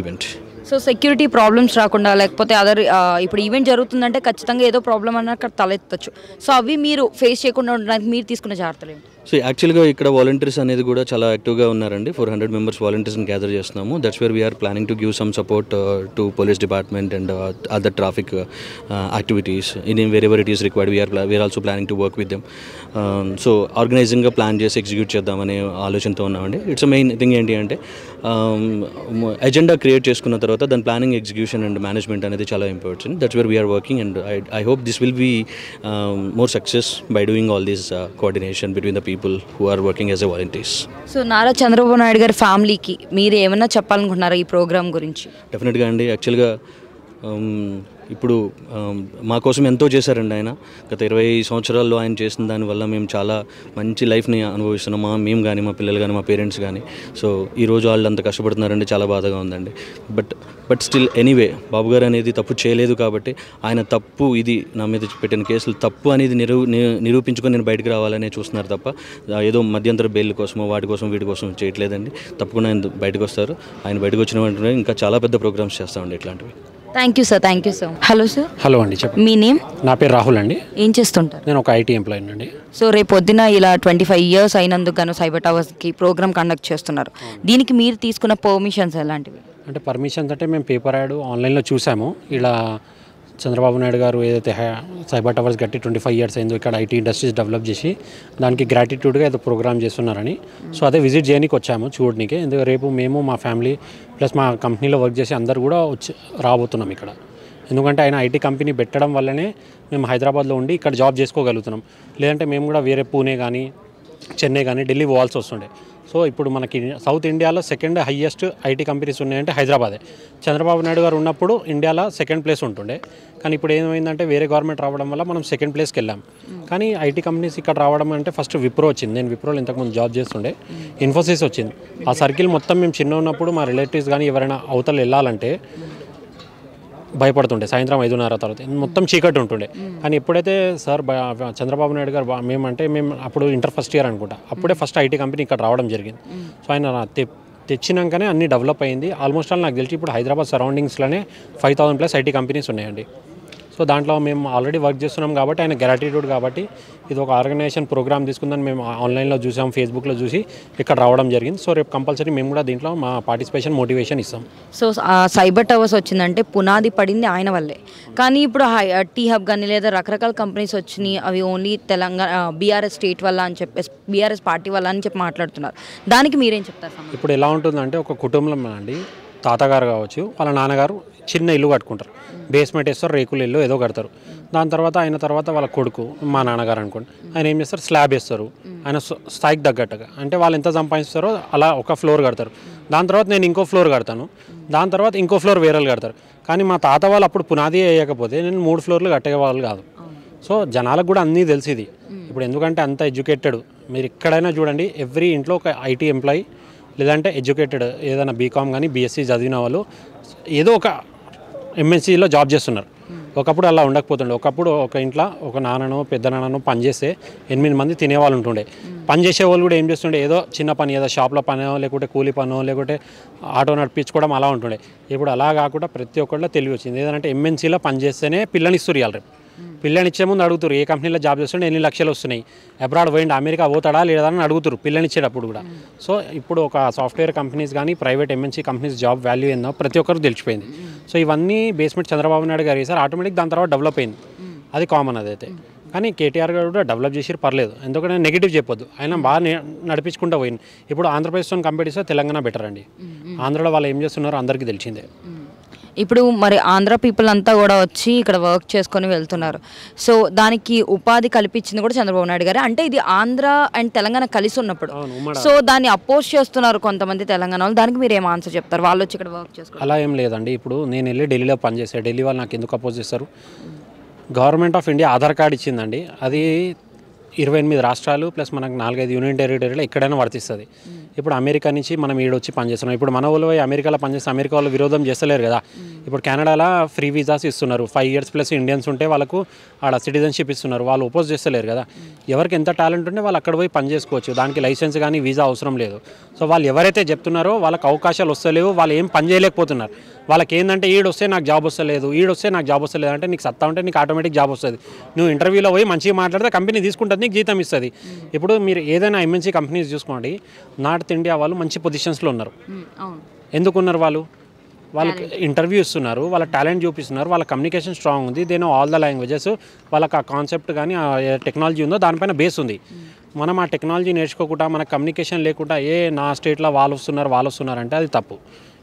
event so security problems రాకుండా లేకపోతే అదర్ uh, ఇప్పుడు ఈవెంట్ జరుగుతుందంటే ఖచ్చితంగా ఏదో ప్రాబ్లం అన్న అక్కడ తలెత్తచ్చు. సో అవి మీరు ఫేస్ చేయకుండా ఉండడానికి మీరు తీసుకున్న జాగ్రత్తలు ఏంటి? సో యాక్చువల్గా ఇక్కడ వాలంటీర్స్ అనేది కూడా చాలా యాక్టివ్గా ఉన్నారండి. ఫోర్ హండ్రెడ్ మెంబర్స్ వాలంటీర్స్ని గ్యాదర్ చేస్తున్నాము. That's where we're planning to give some support to police department and other traffic activities in wherever it is required we're we're also planning to work with them so ఆర్గనైజింగ్గా plan చేసి execute చేద్దామనే ఆలోచనతో ఉన్నామండి. It's main thing ఏంటి అంటే agenda create చేసుకున్న తర్వాత దాని planning execution and management అనేది చాలా important that's where we're working and I I hope this will be more success by doing all these coordination between the people who are working as a volunteers so Nara Chandrababu Naidu గారి ఫ్యామిలీకి మీరు ఏమన్నా చెప్పాలనుకుంటున్నారా ఈ programme గురించి? డెఫినెట్గా అండి. యాక్చువల్గా ఇప్పుడు మా కోసం ఎంతో చేశారండి ఆయన. గత ఇరవై సంవత్సరాల్లో ఆయన చేసిన దానివల్ల మేము చాలా మంచి లైఫ్ని అనుభవిస్తున్నాం. మా మేము కానీ మా పిల్లలు కానీ మా పేరెంట్స్ కానీ సో ఈరోజు వాళ్ళు అంత కష్టపడుతున్నారండి చాలా బాధగా ఉందండి. But but still anyway Babu garu అనేది తప్పు చేయలేదు కాబట్టి ఆయన తప్పు ఇది నా మీద పెట్టిన కేసులు. తప్పు అనేది నిరూ నిరూపించుకొని నేను బయటకు రావాలనే చూస్తున్నారు తప్ప ఏదో మధ్యంతర బెయిల్ కోసమో వాటి కోసం వీటి కోసం చేయట్లేదండి. తప్పకుండా ఆయన బయటకు వస్తారు. ఆయన బయటకు వచ్చిన వెంటనే ఇంకా చాలా పెద్ద ప్రోగ్రామ్స్ చేస్తామండి ఇట్లాంటివి. Thank you sir thank you sir hello sir hello అండి చెప్పండి. మీ నేమ్? నా పేరు రాహుల్ అండి. ఏం చేస్తుంటారు? నేను ఒక ఐటీ ఎంప్లాయీ అండి. సో రేపు పొద్దున ఇలా ట్వంటీ ఫైవ్ ఇయర్స్ అయినందుకు గాను సైబర్ టవర్స్కి ప్రోగ్రామ్ కండక్ట్ చేస్తున్నారు. దీనికి మీరు తీసుకున్న పర్మిషన్స్ ఎలాంటివి? అంటే పర్మిషన్స్ అంటే మేము పేపర్ యాడ్ ఆన్లైన్లో చూసాము. ఇలా చంద్రబాబు నాయుడు గారు ఏదైతే సైబర్ టవర్స్ కట్టి ట్వంటీ ఫైవ్ ఇయర్స్ అయిందో ఇక్కడ ఐటీ ఇండస్ట్రీస్ డెవలప్ చేసి దానికి గ్రాటిట్యూడ్గా ఏదో ప్రోగ్రామ్ చేస్తున్నారని. సో అదే విజిట్ చేయడానికి వచ్చాము చూడడానికి ఎందుకంటే రేపు మేము మా ఫ్యామిలీ ప్లస్ మా కంపెనీలో వర్క్ చేసి అందరు కూడా వచ్చి రాబోతున్నాం ఇక్కడ. ఎందుకంటే ఆయన ఐటీ కంపెనీ పెట్టడం వల్లనే మేము హైదరాబాద్లో ఉండి ఇక్కడ జాబ్ చేసుకోగలుగుతున్నాం. లేదంటే మేము కూడా వేరే పూణే కానీ చెన్నై కానీ ఢిల్లీ పోవాల్సి వస్తుండే. సో ఇప్పుడు మనకి సౌత్ ఇండియాలో సెకండ్ హయ్యెస్ట్ ఐటీ కంపెనీస్ ఉన్నాయంటే హైదరాబాదే. చంద్రబాబు నాయుడు గారు ఉన్నప్పుడు ఇండియాలో సెకండ్ ప్లేస్ ఉంటుండే. కానీ ఇప్పుడు ఏమైందంటే వేరే గవర్నమెంట్ రావడం వల్ల మనం సెకండ్ ప్లేస్కి వెళ్ళాం. కానీ ఐటీ కంపెనీస్ ఇక్కడ రావడం అంటే ఫస్ట్ విప్రో వచ్చింది. నేను విప్రోలో ఇంతకుముందు జాబ్ చేస్తుండే. ఇన్ఫోసిస్ వచ్చింది. ఆ సర్కిల్ మొత్తం మేము చిన్న ఉన్నప్పుడు మా రిలేటివ్స్ కానీ ఎవరైనా అవతల వెళ్ళాలంటే భయపడుతుండే. సాయంత్రం ఐదున్నర తర్వాత. మొత్తం చీకటి ఉంటుండే. కానీ ఎప్పుడైతే సార్ చంద్రబాబు నాయుడు గారు మేమంటే మేము అప్పుడు ఇంటర్ ఫస్ట్ ఇయర్ అనుకుంటా. అప్పుడే ఫస్ట్ ఐటీ కంపెనీ ఇక్కడ రావడం జరిగింది. సో ఆయన తెచ్చినాకనే అన్ని డెవలప్ అయింది. ఆల్మోస్ట్ ఆల్ నాకు తెలిసి ఇప్పుడు Hyderabad సరౌండింగ్స్లోనే five thousand plus IT companies ఉన్నాయండి. సో దాంట్లో మేము ఆల్రెడీ వర్క్ చేస్తున్నాం కాబట్టి ఆయన గ్రాటిట్యూడ్ కాబట్టి ఇది ఒక ఆర్గనైజేషన్ ప్రోగ్రామ్ తీసుకుందని మేము ఆన్లైన్లో చూసాం ఫేస్బుక్లో చూసి ఇక్కడ రావడం జరిగింది. సో రేపు కంపల్సరీ మేము కూడా దీంట్లో మా పార్టిసిపేషన్ మోటివేషన్ ఇస్తాం. సో సైబర్ టవర్స్ వచ్చిందంటే పునాది పడింది ఆయన వల్లే. కానీ ఇప్పుడు హై- టీ హబ్ కానీ లేదా రకరకాల కంపెనీస్ వచ్చినాయి అవి ఓన్లీ తెలంగాణ బీఆర్ఎస్ స్టేట్ వల్ల అని చెప్పేసి బీఆర్ఎస్ పార్టీ వల్ల అని చెప్పి మాట్లాడుతున్నారు. దానికి మీరేం చెప్తారు? ఇప్పుడు ఎలా ఉంటుందంటే ఒక కుటుంబంలో అండి తాతగారు కావచ్చు వాళ్ళ నాన్నగారు చిన్న ఇల్లు కట్టుకుంటారు. బేస్మెంట్ వేస్తారు రేకుల ఇల్లు ఏదో కడతారు. దాని తర్వాత ఆయన తర్వాత వాళ్ళ కొడుకు మా నాన్నగారు అనుకోండి ఆయన ఏం చేస్తారు? స్లాబ్ వేస్తారు. ఆయన స్థాయికి తగ్గట్టుగా. అంటే వాళ్ళు ఎంత సంపాదిస్తారో అలా ఒక ఫ్లోర్ కడతారు. దాని తర్వాత నేను ఇంకో ఫ్లోర్ కడతాను. దాని తర్వాత ఇంకో ఫ్లోర్ వేరే వాళ్ళు కడతారు. కానీ మా తాత వాళ్ళు అప్పుడు పునాది వేయకపోతే నేను మూడు ఫ్లోర్లు కట్టే వాళ్ళు కాదు. సో జనాలకు కూడా అన్నీ తెలిసింది ఇప్పుడు ఎందుకంటే అంత ఎడ్యుకేటెడ్ మీరు ఎక్కడైనా చూడండి ఎవ్రీ ఇంట్లో ఒక ఐటీ ఎంప్లాయీ లేదంటే ఎడ్యుకేటెడ్ ఏదైనా బీకామ్ కానీ బీఎస్సీ చదివిన వాళ్ళు ఏదో ఒక ఎంఎన్సీలో జాబ్ చేస్తున్నారు. ఒకప్పుడు అలా ఉండకపోతుండే. ఒకప్పుడు ఒక ఇంట్లో ఒక నాన్ననో పెద్ద నాన్ననో పని చేస్తే ఎనిమిది మంది తినేవాళ్ళు ఉంటుండే. పని చేసే వాళ్ళు కూడా ఏం చేస్తుండే? ఏదో చిన్న పని ఏదో షాప్లో పనో లేకుంటే కూలి పనో లేకుంటే ఆటో నడిపించుకోవడం అలా ఉంటుండే. ఇప్పుడు అలా కాకుండా ప్రతి ఒక్కళ్ళలో తెలివి వచ్చింది. ఏదంటే ఎంఎన్సీలో పని చేస్తేనే పిల్లని ఇస్తారు ఇవ్వాలి రేపు. పిల్లని ఇచ్చే ముందు అడుగుతారు ఏ కంపెనీలో జాబ్ చేస్తుంటే ఎన్ని లక్షలు వస్తున్నాయి? అబ్రాడ్ పోయిండు అమెరికా పోతాడా లేదా అని అడుగుతారు పిల్లని ఇచ్చేటప్పుడు కూడా. సో ఇప్పుడు ఒక సాఫ్ట్వేర్ కంపెనీస్ కానీ private MNC companies job value ఏందో ప్రతి ఒక్కరు తెలిసిపోయింది. సో ఇవన్నీ బేస్మెంట్ చంద్రబాబు నాయుడు గారు వేసారు ఆటోమేటిక్ దాని తర్వాత డెవలప్ అయింది. అది కామన్ అదైతే. కానీ కేటీఆర్ గారు కూడా డెవలప్ చేసి పర్లేదు. ఎందుకంటే నెగిటివ్ చెప్పొద్దు. ఆయన బాగా నే- నడిపించుకుంటూ పోయింది ఇప్పుడు ఆంధ్రప్రదేశ్తో కంపేర్ చేస్తే తెలంగాణ బెటర్ అండి ఆంధ్రలో వాళ్ళు ఏం చేస్తున్నారో అందరికీ తెలిసిందే. ఇప్పుడు మరి ఆంధ్ర పీపుల్ అంతా కూడా వచ్చి ఇక్కడ వర్క్ చేసుకొని వెళ్తున్నారు. సో దానికి ఉపాధి కల్పించింది కూడా చంద్రబాబు నాయుడు గారు. అంటే ఇది ఆంధ్ర అండ్ తెలంగాణ కలిసి ఉన్నప్పుడు. సో దాన్ని అపోజ్ చేస్తున్నారు కొంతమంది తెలంగాణ వాళ్ళు. దానికి మీరు ఏం ఆన్సర్ చెప్తారు? వాళ్ళు వచ్చి ఇక్కడ వర్క్ చేసుకోవాలి అలా ఏం లేదండి. ఇప్పుడు నేను వెళ్ళి ఢిల్లీలో పనిచేసాను ఢిల్లీ వాళ్ళు నాకు ఎందుకు అపోజ్ చేస్తారు? Government of India Aadhaar card ఇచ్చిందండి. అది ఇరవై ఎనిమిది రాష్ట్రాలు ప్లస్ మనకు నాలుగైదు యూనియన్ టెరిటరీలో ఎక్కడైనా వర్తిస్తుంది. ఇప్పుడు అమెరికా నుంచి మనం ఈడొచ్చి పనిచేస్తున్నాం. ఇప్పుడు మన వాళ్ళు అమెరికాలో పనిచేస్తే అమెరికా వాళ్ళు విరోధం చేస్తలేరు కదా. ఇప్పుడు కెనడాలో ఫ్రీ వీసాస్ ఇస్తున్నారు. ఫైవ్ ఇయర్స్ ప్లస్ ఇండియన్స్ ఉంటే వాళ్ళకు ఆడ సిటిజన్షిప్ ఇస్తున్నారు. వాళ్ళు ఒపోజ్ చేస్తలేరు కదా. ఎవరికి ఎంత టాలెంట్ ఉంటే వాళ్ళు అక్కడ పోయి పని చేసుకోవచ్చు. దానికి లైసెన్స్ కానీ వీసా అవసరం లేదు. సో వాళ్ళు ఎవరైతే చెప్తున్నారో వాళ్ళకి అవకాశాలు వస్తలేవు. వాళ్ళు ఏం పని చేయలేకపోతున్నారు. వాళ్ళకి ఏంటంటే ఈడొస్తే నాకు జాబ్ వస్తలేదు ఈడొస్తే నాకు జాబ్ వస్తలేదు అంటే నీకు సత్తా ఉంటే నీకు ఆటోమేటిక్ జాబ్ వస్తుంది. నువ్వు ఇంటర్వ్యూలో పోయి మంచిగా మాట్లాడితే కంపెనీ తీసుకుంటుంది నీకు జీతం ఇస్తుంది. ఇప్పుడు మీరు ఏదైనా ఎంఎన్సీ కంపెనీస్ చూసుకోండి. నార్త్ ఇండియా వాళ్ళు మంచి పొజిషన్స్లో ఉన్నారు. అవును. ఎందుకు ఉన్నారు వాళ్ళు? వాళ్ళకి ఇంటర్వ్యూ ఇస్తున్నారు వాళ్ళ టాలెంట్ చూపిస్తున్నారు వాళ్ళ కమ్యూనికేషన్ స్ట్రాంగ్ ఉంది దేని ఆల్ ద లాంగ్వేజెస్ వాళ్ళకి ఆ కాన్సెప్ట్ కానీ ఆ టెక్నాలజీ ఉందో దానిపైన బేస్ ఉంది. మనం ఆ టెక్నాలజీ నేర్చుకోకుండా మన కమ్యూనికేషన్ లేకుండా ఏ నా స్టేట్లో వాళ్ళు వస్తున్నారు వాళ్ళు వస్తున్నారు అంటే అది తప్పు.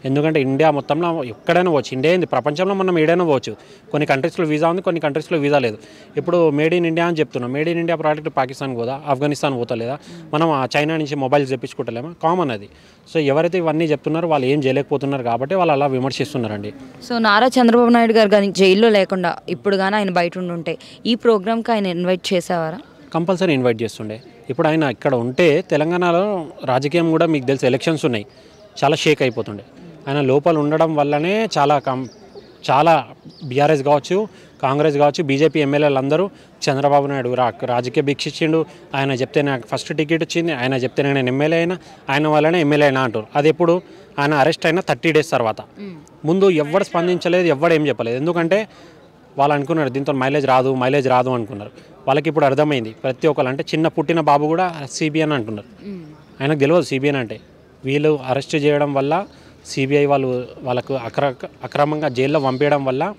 ఎందుకంటే ఇండియా మొత్తంలో ఎక్కడైనా పోవచ్చు. ఇండియా ఏంది? ప్రపంచంలో మనం ఏడైనా పోవచ్చు. కొన్ని కంట్రీస్లో వీసా ఉంది కొన్ని కంట్రీస్లో వీసా లేదు. ఇప్పుడు మేడ్ ఇన్ ఇండియా అని చెప్తున్నాం. Made in India product Pakistan పోదా? ఆఫ్ఘనిస్తాన్ పోతలేదా మనం ఆ చైనా నుంచి మొబైల్స్ తెప్పించుకుంటలేమా? కామన్ అది. సో ఎవరైతే ఇవన్నీ చెప్తున్నారో వాళ్ళు ఏం చేయలేకపోతున్నారు కాబట్టి వాళ్ళు అలా విమర్శిస్తున్నారండి. సో నారా చంద్రబాబు నాయుడు గారు కానీ జైల్లో లేకుండా ఇప్పుడు కానీ ఆయన బయట ఉండుంటే ఈ ప్రోగ్రామ్కి ఆయన ఇన్వైట్ చేసేవారా? కంపల్సరీ ఇన్వైట్ చేస్తుండే. ఇప్పుడు ఆయన ఇక్కడ ఉంటే తెలంగాణలో రాజకీయం కూడా మీకు తెలిసి ఎలక్షన్స్ ఉన్నాయి. చాలా షేక్ అయిపోతుండే. ఆయన లోపల ఉండడం వల్లనే చాలా కం చాలా బీఆర్ఎస్ కావచ్చు కాంగ్రెస్ కావచ్చు బీజేపీ ఎమ్మెల్యేలు అందరూ చంద్రబాబు నాయుడు రా రాజకీయ భిక్ష ఇచ్చిండు ఆయన చెప్తే నాకు ఫస్ట్ టికెట్ వచ్చింది ఆయన చెప్తే నేను ఎమ్మెల్యే అయినా ఆయన వల్లనే ఎమ్మెల్యే అయినా అంటారు అది ఎప్పుడు? ఆయన అరెస్ట్ అయిన థర్టీ డేస్ తర్వాత. ముందు ఎవడు స్పందించలేదు ఎవడు ఏం చెప్పలేదు. ఎందుకంటే వాళ్ళు అనుకున్నారు దీంతో మైలేజ్ రాదు మైలేజ్ రాదు అనుకున్నారు. వాళ్ళకి ఇప్పుడు అర్థమైంది ప్రతి ఒక్కరు అంటే చిన్న పుట్టిన బాబు కూడా సిబిఎన్ అంటున్నారు. ఆయనకు తెలియదు సిబిఎన్ అంటే. వీళ్ళు అరెస్ట్ చేయడం వల్ల సిబిఐ వాళ్ళు వాళ్ళకు అక్ర అక్రమంగా జైల్లో పంపించడం వల్ల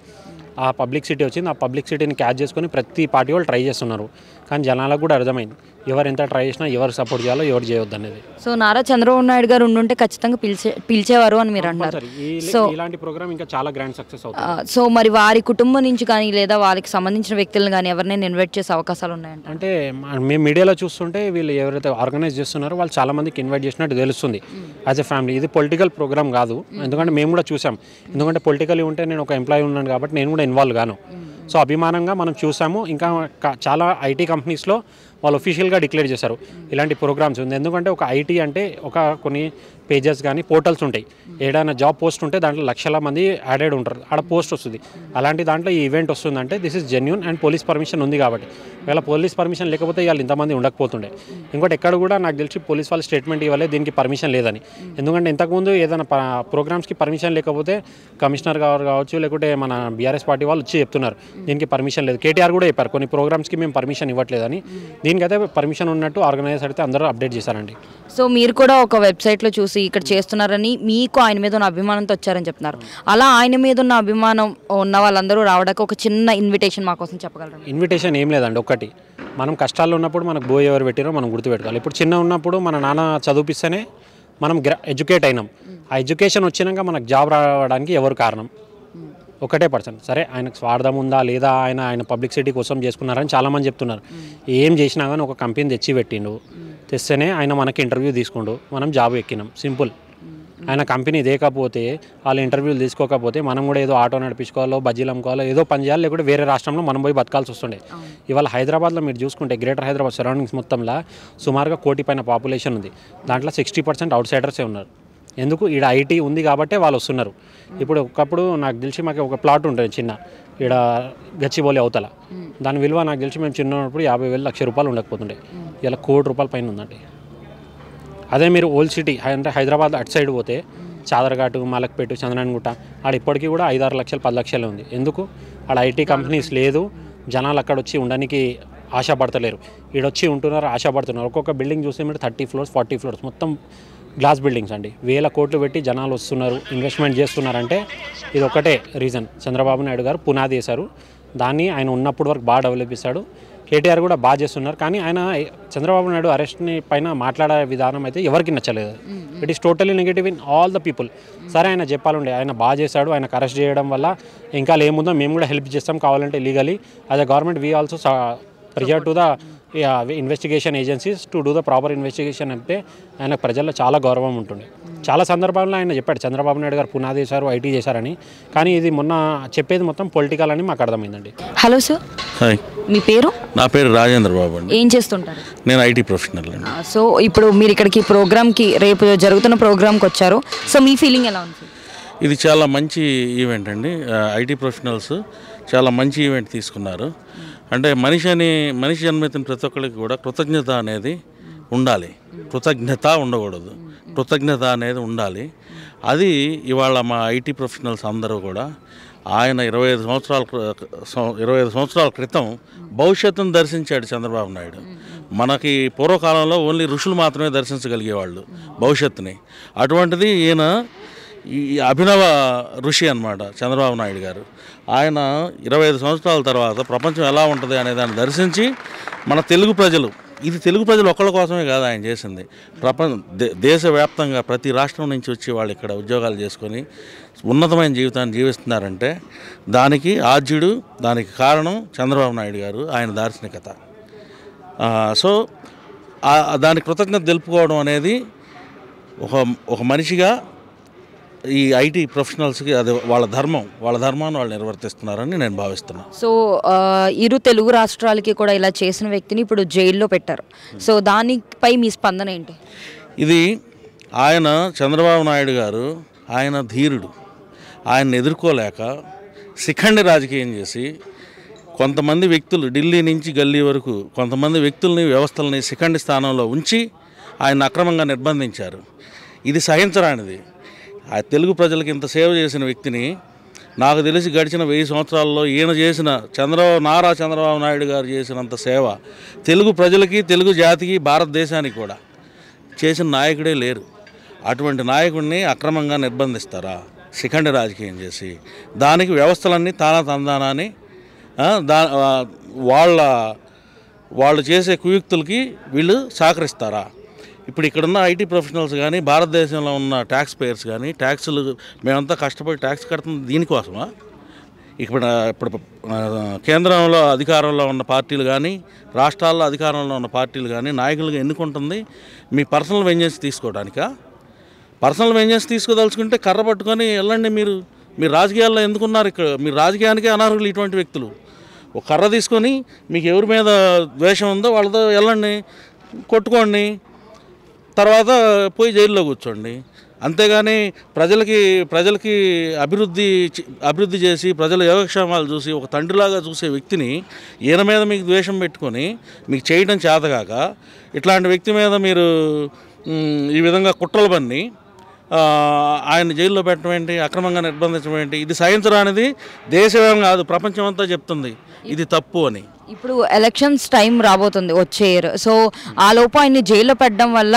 ఆ పబ్లిక్ సిటీ వచ్చింది. ఆ పబ్లిక్ సిటీని క్యాచ్ చేసుకొని ప్రతి పార్టీ వాళ్ళు ట్రై చేస్తున్నారు. కానీ జనాలకు కూడా అర్థమైంది. ఎవరు ఎంత ట్రై చేసినా ఎవరు సపోర్ట్ చేయాలో ఎవరు చేయొద్దు అనేది సో నారా చంద్రబాబు నాయుడు గారు ఉండుంటే ఖచ్చితంగా పిలిచే పిలిచేవారు అని మీరు అంటారు సో ఇలాంటి ప్రోగ్రామ్ ఇంకా చాలా గ్రాండ్ సక్సెస్ అవుతుంది. సో మరి వారి కుటుంబం నుంచి కానీ లేదా వారికి సంబంధించిన వ్యక్తులను కానీ ఎవరినైనా ఇన్వైట్ చేసే అవకాశాలు ఉన్నాయంట అంటే మేము మీడియాలో చూస్తుంటే వీళ్ళు ఎవరైతే ఆర్గనైజ్ చేస్తున్నారో వాళ్ళు చాలా మందికి ఇన్వైట్ చేసినట్టు తెలుస్తుంది. యాజ్ ఎ ఫ్యామిలీ ఇది పొలిటికల్ ప్రోగ్రామ్ కాదు. ఎందుకంటే మేము కూడా చూసాం. ఎందుకంటే పొలిటికల్ ఉంటే నేను ఒక ఎంప్లాయీ ఉన్నాను కాబట్టి నేను కూడా ఇన్వాల్వ్ గాను. సో అభిమానంగా మనం చూసాము. ఇంకా చాలా ఐటీ కంపెనీస్లో వాళ్ళు ఒఫీషియల్గా డిక్లేర్ చేశారు. ఇలాంటి ప్రోగ్రామ్స్ ఉంది. ఎందుకంటే ఒక ఐటీ అంటే ఒక కొన్ని పేజెస్ కానీ పోర్టల్స్ ఉంటాయి. ఏదైనా జాబ్ పోస్ట్ ఉంటే దాంట్లో లక్షల మంది యాడెడ్ ఉంటారు. ఆడ పోస్ట్ వస్తుంది. అలాంటి దాంట్లో ఈ ఈవెంట్ వస్తుందంటే this is genuine and police permission ఉంది కాబట్టి. ఒకవేళ పోలీస్ పర్మిషన్ లేకపోతే ఇవాళ ఇంతమంది ఉండకపోతుండే. ఇంకోటి ఎక్కడ కూడా నాకు తెలిసి పోలీస్ వాళ్ళు స్టేట్మెంట్ ఇవ్వలేదు. దీనికి పర్మిషన్ లేదని. ఎందుకంటే ఇంతకుముందు ఏదైనా ప్రోగ్రామ్స్కి పర్మిషన్ లేకపోతే కమిషనర్ గారు కావచ్చు లేకుంటే మన బీఆర్ఎస్ పార్టీ వాళ్ళు వచ్చి చెప్తున్నారు. దీనికి పర్మిషన్ లేదు. కేటీఆర్ కూడా చెప్పారు. కొన్ని ప్రోగ్రామ్స్కి మేము పర్మిషన్ ఇవ్వట్లేదని. దీనికైతే పర్మిషన్ ఉన్నట్టు ఆర్గనైజర్స్ అయితే అందరూ అప్డేట్ చేశారండి. సో మీరు కూడా ఒక వెబ్సైట్లో చూసి ఇక్కడ చేస్తున్నారని మీకు ఆయన మీద ఉన్న అభిమానంతో వచ్చారని చెప్తున్నారు. అలా ఆయన మీద ఉన్న అభిమానం ఉన్న వాళ్ళందరూ రావడానికి ఒక చిన్న ఇన్విటేషన్ మా కోసం చెప్పగలరు? ఇన్విటేషన్ ఏం లేదండి ఒకటి మనం కష్టాల్లో ఉన్నప్పుడు మనకు బోయ్ ఎవరు పెట్టారో మనం గుర్తుపెట్టుకోవాలి. ఇప్పుడు చిన్న ఉన్నప్పుడు మన నాన్న చదివిపిస్తేనే మనం ఎడ్యుకేట్ అయినాం. ఆ ఎడ్యుకేషన్ వచ్చినాక మనకు జాబ్ రావడానికి ఎవరు కారణం? ఒకటే పర్సన్. సరే ఆయనకు స్వార్థం ఉందా లేదా ఆయన ఆయన పబ్లిసిటీ కోసం చేసుకున్నారని చాలామంది చెప్తున్నారు. ఏం చేసినా కానీ ఒక కంపెనీ తెచ్చి పెట్టిండు తెస్తేనే ఆయన మనకి ఇంటర్వ్యూ తీసుకుండు. మనం జాబ్ ఎక్కినాం. సింపుల్. ఆయన కంపెనీ దేకపోతే వాళ్ళు ఇంటర్వ్యూలు తీసుకోకపోతే మనం కూడా ఏదో ఆటో నడిపించుకోవాలో బజ్జీలు అమ్ముకోవాలో ఏదో పని చేయాలి లేకుంటే వేరే రాష్ట్రంలో మనం పోయి బతకాల్సి వస్తుండే. ఇవాళ హైదరాబాద్లో మీరు చూసుకుంటే గ్రేటర్ హైదరాబాద్ సరౌండింగ్స్ మొత్తంలో సుమారుగా కోటి పైన పాపులేషన్ ఉంది. దాంట్లో సిక్స్టీ పర్సెంట్ అవుట్ సైడర్సే ఉన్నారు. ఎందుకు? ఈడ ఐటీ ఉంది కాబట్టే వాళ్ళు వస్తున్నారు. ఇప్పుడు ఒకప్పుడు నాకు తెలిసి మాకు ఒక ప్లాట్ ఉంటుంది చిన్న ఈడ గచ్చిబౌలి అవతల. దాని విలువ నాకు తెలిసి మేము చిన్నప్పుడు యాభై వేలు లక్ష రూపాయలు ఉండకపోతుండే. ఇలా కోటి రూపాయల పైన ఉందండి. అదే మీరు ఓల్డ్ సిటీ అంటే హైదరాబాద్ అటు సైడ్ పోతే చాదరఘాటు మలక్పేట చంద్రనగుట్ట ఆడ ఇప్పటికీ కూడా ఐదారు లక్షలు పది లక్షలు ఉంది. ఎందుకు? ఆడ ఐటీ కంపెనీస్ లేదు జనాలు అక్కడ వచ్చి ఉండడానికి ఆశపడతలేరు. ఈడొచ్చి ఉంటున్నారు ఆశపడుతున్నారు. ఒక్కొక్క బిల్డింగ్ చూస్తే మీరు థర్టీ ఫ్లోర్స్ ఫార్టీ ఫ్లోర్స్ మొత్తం గ్లాస్ బిల్డింగ్స్ అండి. వేల కోట్లు పెట్టి జనాలు వస్తున్నారు ఇన్వెస్ట్మెంట్ చేస్తున్నారంటే ఇది ఒకటే రీజన్ చంద్రబాబు నాయుడు గారు పునాది వేశారు. దాన్ని ఆయన ఉన్నప్పుడు వరకు బాగా డెవలప్ చేశాడు. కేటీఆర్ కూడా బాగా చేస్తున్నారు. కానీ ఆయన చంద్రబాబు నాయుడు అరెస్ట్ని పైన మాట్లాడే విధానం అయితే ఎవరికి నచ్చలేదు. It is totally negative in all the people సరే ఆయన చెప్పాలండి ఆయన బాగా చేశాడు. ఆయనకు అరెస్ట్ చేయడం వల్ల ఇంకా ఏముందో మేము కూడా హెల్ప్ చేస్తాం కావాలంటే legally as a government we also prefer to the investigation agencies to do the proper investigation అంటే ఆయన ప్రజల్లో చాలా గౌరవం ఉంటుంది చాలా సందర్భాల్లో ఆయన చెప్పాడు చంద్రబాబు నాయుడు గారు పునాది చేశారు ఐటీ చేశారని. కానీ ఇది మొన్న చెప్పేది మొత్తం పొలిటికల్ అని మాకు అర్థమైందండి. Hello sir. హాయ్ మీ పేరు? నా పేరు రాజేంద్ర బాబు అండి. ఏం చేస్తుంటారు? నేను ఐటీ ప్రొఫెషనల్ అండి. సో ఇప్పుడు మీరు ఇక్కడికి ప్రోగ్రామ్కి రేపు జరుగుతున్న ప్రోగ్రామ్కి వచ్చారు. సో మీ ఫీలింగ్ ఎలా ఉంది? ఇది చాలా మంచి ఈవెంట్ అండి. ఐటీ ప్రొఫెషనల్స్ చాలా మంచి ఈవెంట్ తీసుకున్నారు. అంటే మనిషి అని మనిషి జన్మెత్తిన ప్రతి ఒక్కరికి కూడా కృతజ్ఞత అనేది ఉండాలి. కృతజ్ఞత ఉండకూడదు. కృతజ్ఞత అనేది ఉండాలి. అది ఇవాళ మా ఐటీ ప్రొఫెషనల్స్ అందరూ కూడా ఆయన ఇరవై ఐదు సంవత్సరాల ఇరవై ఐదు సంవత్సరాల క్రితం భవిష్యత్తును దర్శించాడు చంద్రబాబు నాయుడు. మనకి పూర్వకాలంలో ఓన్లీ ఋషులు మాత్రమే దర్శించగలిగేవాళ్ళు భవిష్యత్తుని. అటువంటిది ఈయన ఈ అభినవ ఋషి అన్నమాట చంద్రబాబు నాయుడు గారు. ఆయన ఇరవై ఐదు సంవత్సరాల తర్వాత ప్రపంచం ఎలా ఉంటుంది అనే దాన్ని దర్శించి మన తెలుగు ప్రజలు ఇది తెలుగు ప్రజలు ఒక్కళ్ళ కోసమే కాదు ఆయన చేసింది. ప్రపంచ దే- దేశవ్యాప్తంగా ప్రతి రాష్ట్రం నుంచి వచ్చి వాళ్ళు ఇక్కడ ఉద్యోగాలు చేసుకొని ఉన్నతమైన జీవితాన్ని జీవిస్తున్నారంటే దానికి ఆద్యుడు దానికి కారణం చంద్రబాబు నాయుడు గారు ఆయన దార్శనికత. సో దాని దానికి కృతజ్ఞత తెలుపుకోవడం అనేది ఒక ఒక మనిషిగా ఈ ఐటీ ప్రొఫెషనల్స్కి అది వాళ్ళ ధర్మం వాళ్ళ ధర్మాన్ని వాళ్ళు నిర్వర్తిస్తున్నారని నేను భావిస్తున్నాను సో ఇరు తెలుగు రాష్ట్రాలకి కూడా ఇలా చేసిన వ్యక్తిని ఇప్పుడు జైల్లో పెట్టారు. సో దానిపై మీ స్పందన ఏంటి? ఇది ఆయన చంద్రబాబు నాయుడు గారు ఆయన ధీరుడు. ఆయన్ని ఎదుర్కోలేక శిఖండి రాజకీయం చేసి కొంతమంది వ్యక్తులు ఢిల్లీ నుంచి గల్లీ వరకు కొంతమంది వ్యక్తుల్ని వ్యవస్థల్ని శిఖండి స్థానంలో ఉంచి ఆయన అక్రమంగా నిర్బంధించారు. ఇది సహించరానిది. ఆ తెలుగు ప్రజలకు ఇంత సేవ చేసిన వ్యక్తిని నాకు తెలిసి గడిచిన వెయ్యి సంవత్సరాల్లో ఈయన చేసిన చంద్రబాబు నారా చంద్రబాబు నాయుడు గారు చేసినంత సేవ తెలుగు ప్రజలకి తెలుగు జాతికి భారతదేశానికి కూడా చేసిన నాయకుడే లేరు. అటువంటి నాయకుడిని అక్రమంగా నిర్బంధిస్తారా? శిఖండి రాజకీయం చేసి దానికి వ్యవస్థలన్నీ తానా తందానాన్ని దా వాళ్ళ వాళ్ళు చేసే కుయుక్తులకి వీళ్ళు సహకరిస్తారా? ఇప్పుడు ఇక్కడున్న ఐటీ ప్రొఫెషనల్స్ కానీ భారతదేశంలో ఉన్న ట్యాక్స్ పేయర్స్ కానీ ట్యాక్సులు మేమంతా కష్టపడి ట్యాక్స్ కడుతుంది దీనికోసమా? ఇప్పుడు ఇప్పుడు కేంద్రంలో అధికారంలో ఉన్న పార్టీలు కానీ రాష్ట్రాల్లో అధికారంలో ఉన్న పార్టీలు కానీ నాయకులుగా ఎన్నుకుంటుంది మీ పర్సనల్ వెంజెన్స్ తీసుకోవడానికా? పర్సనల్ వెంజెన్స్ తీసుకోదలుచుకుంటే కర్ర పట్టుకొని వెళ్ళండి మీరు. మీరు రాజకీయాల్లో ఎందుకున్నారు ఇక్కడ? మీరు రాజకీయానికే అనర్హులు ఇటువంటి వ్యక్తులు. ఒక కర్ర తీసుకొని మీకు ఎవరి మీద ద్వేషం ఉందో వాళ్ళతో వెళ్ళండి కొట్టుకోండి. తర్వాత పోయి జైల్లో కూర్చోండి. అంతేగాని ప్రజలకి ప్రజలకి అభివృద్ధి అభివృద్ధి చేసి ప్రజల యోగక్షేమాలు చూసి ఒక తండ్రిలాగా చూసే వ్యక్తిని ఈయన మీద మీకు ద్వేషం పెట్టుకొని మీకు చేయడం చేతగాక ఇట్లాంటి వ్యక్తి మీద మీరు ఈ విధంగా కుట్రలు పన్ని ఆయన జైల్లో పెట్టడం ఏంటి? అక్రమంగా నిర్బంధించడం ఏంటి? ఇది సహించరానిది దేశవ్యాప్తంగా కాదు ప్రపంచం అంతా చెప్తుంది. ఇది తప్పు అని. ఇప్పుడు ఎలక్షన్స్ టైం రాబోతుంది వచ్చే ఇయర్ సో ఆ లోపు ఆయన్ని జైల్లో పెట్టడం వల్ల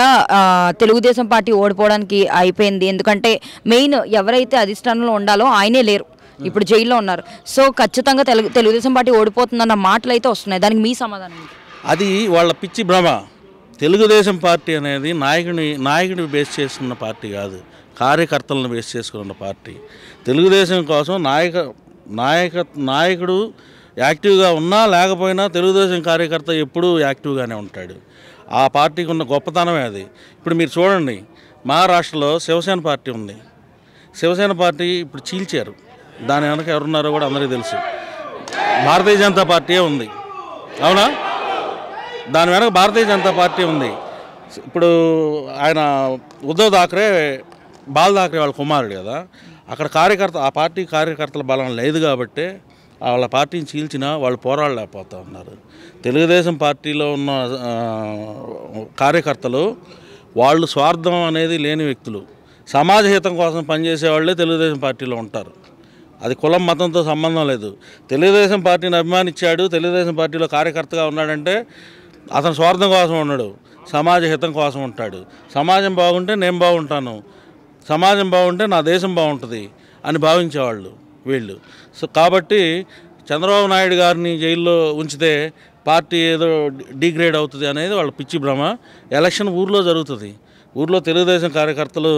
తెలుగుదేశం పార్టీ ఓడిపోవడానికి అయిపోయింది. ఎందుకంటే మెయిన్ ఎవరైతే అధిష్టానంలో ఉండాలో ఆయనే లేరు. ఇప్పుడు జైల్లో ఉన్నారు. సో ఖచ్చితంగా తెలుగు తెలుగుదేశం పార్టీ ఓడిపోతుందన్న మాటలు అయితే వస్తున్నాయి. దానికి మీ సమాధానం? అది వాళ్ళ పిచ్చి భ్రమ. తెలుగుదేశం పార్టీ అనేది నాయకుని నాయకుడిని బేస్ చేసుకున్న పార్టీ కాదు కార్యకర్తలను బేస్ చేసుకున్న పార్టీ. తెలుగుదేశం కోసం నాయక నాయక నాయకుడు యాక్టివ్గా ఉన్నా లేకపోయినా తెలుగుదేశం కార్యకర్త ఎప్పుడూ యాక్టివ్గానే ఉంటాడు. ఆ పార్టీకి ఉన్న గొప్పతనమే అది. ఇప్పుడు మీరు చూడండి మహారాష్ట్రలో శివసేన పార్టీ ఉంది. శివసేన పార్టీ ఇప్పుడు చీల్చారు. దాని వెనక ఎవరున్నారో కూడా అందరికీ తెలుసు. భారతీయ జనతా పార్టీయే ఉంది. అవునా? దాని వెనక భారతీయ జనతా పార్టీ ఉంది. ఇప్పుడు ఆయన ఉద్ధవ్ థాక్రే బాల్ థాక్రే వాళ్ళ కుమారుడు కదా. అక్కడ కార్యకర్త ఆ పార్టీ కార్యకర్తల బలం లేదు కాబట్టి వాళ్ళ పార్టీని చీల్చినా వాళ్ళు పోరాడలేకపోతా ఉన్నారు తెలుగుదేశం పార్టీలో ఉన్న కార్యకర్తలు వాళ్ళు స్వార్థం అనేది లేని వ్యక్తులు. సమాజ హితం కోసం పనిచేసే వాళ్ళే తెలుగుదేశం పార్టీలో ఉంటారు. అది కులం మతంతో సంబంధం లేదు. తెలుగుదేశం పార్టీని అభిమానించాడు తెలుగుదేశం పార్టీలో కార్యకర్తగా ఉన్నాడంటే అతను స్వార్థం కోసం ఉన్నాడు సమాజ హితం కోసం ఉంటాడు. సమాజం బాగుంటే నేను బాగుంటాను సమాజం బాగుంటే నా దేశం బాగుంటుంది అని భావించేవాళ్ళు వీళ్ళు. సో కాబట్టి చంద్రబాబు నాయుడు గారిని జైల్లో ఉంచితే పార్టీ ఏదో డిగ్రేడ్ అవుతుంది అనేది వాళ్ళ పిచ్చి భ్రమ. ఎలక్షన్ ఊర్లో జరుగుతుంది. ఊర్లో తెలుగుదేశం కార్యకర్తలు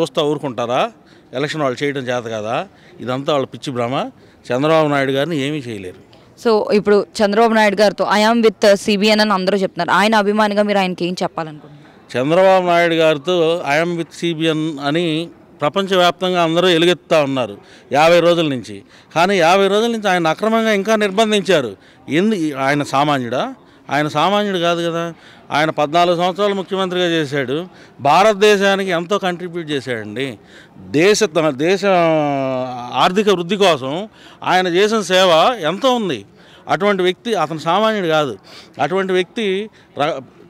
చూస్తూ ఊరుకుంటారా? ఎలక్షన్ వాళ్ళు చేయడం చేత కదా? ఇదంతా వాళ్ళ పిచ్చి భ్రమ. చంద్రబాబు నాయుడు గారిని ఏమీ చేయలేరు. సో ఇప్పుడు చంద్రబాబు నాయుడు గారితో ఐఆమ్ విత్ సిబిఎన్ అని అందరూ చెప్తున్నారు. ఆయన అభిమానిగా మీరు ఆయనకి ఏం చెప్పాలనుకుంటున్నారు? చంద్రబాబు నాయుడు గారితో ఐఎమ్ విత్ సిబిఎన్ అని ప్రపంచవ్యాప్తంగా అందరూ ఎలుగెత్తుతూ ఉన్నారు యాభై రోజుల నుంచి. కానీ యాభై రోజుల నుంచి ఆయన అక్రమంగా ఇంకా నిర్బంధించారు. ఎందు ఆయన సామాన్యుడా? ఆయన సామాన్యుడు కాదు కదా. ఆయన పద్నాలుగు సంవత్సరాలు ముఖ్యమంత్రిగా చేశాడు. భారతదేశానికి ఎంతో కంట్రిబ్యూట్ చేశాడండి. దేశ తన దేశ ఆర్థిక వృద్ధి కోసం ఆయన చేసిన సేవ ఎంతో ఉంది. అటువంటి వ్యక్తి అతను సామాన్యుడు కాదు. అటువంటి వ్యక్తి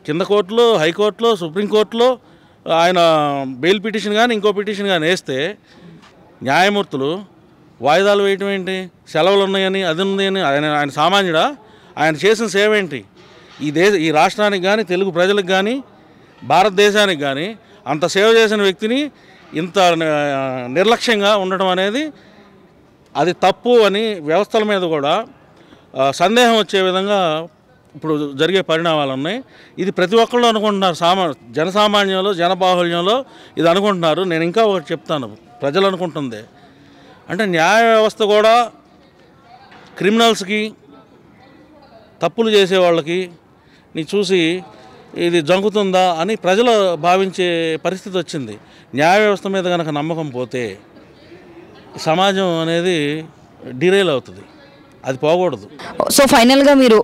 కింద కోర్టులో హైకోర్టులో సుప్రీంకోర్టులో ఆయన బెయిల్ పిటిషన్ కానీ ఇంకో పిటిషన్ కానీ వేస్తే న్యాయమూర్తులు వాయిదాలు వేయటం ఏంటి? సెలవులు ఉన్నాయని అది ఉంది అని ఆయన ఆయన సామాన్యుడా? ఆయన చేసిన సేవ ఏంటి? ఈ దేశ ఈ రాష్ట్రానికి కానీ తెలుగు ప్రజలకు కానీ భారతదేశానికి కానీ అంత సేవ చేసిన వ్యక్తిని ఇంత నిర్లక్ష్యంగా ఉండటం అనేది అది తప్పు అని వ్యవస్థల మీద కూడా సందేహం వచ్చే విధంగా ఇప్పుడు జరిగే పరిణామాలు ఉన్నాయి. ఇది ప్రతి ఒక్కళ్ళు అనుకుంటున్నారు. సామా జనసామాన్యంలో జనబాహుల్యంలో ఇది అనుకుంటున్నారు. నేను ఇంకా ఒకటి చెప్తాను. ప్రజలు అనుకుంటుంది. అంటే న్యాయ వ్యవస్థ కూడా క్రిమినల్స్కి తప్పులు చేసే వాళ్ళకి నీ చూసి ఇది జంకుతుందా అని ప్రజలు భావించే పరిస్థితి వచ్చింది. న్యాయ వ్యవస్థ మీద కనుక నమ్మకం పోతే సమాజం అనేది డిరైల్ అవుతుంది. అది పోకూడదు. సో ఫైనల్గా మీరు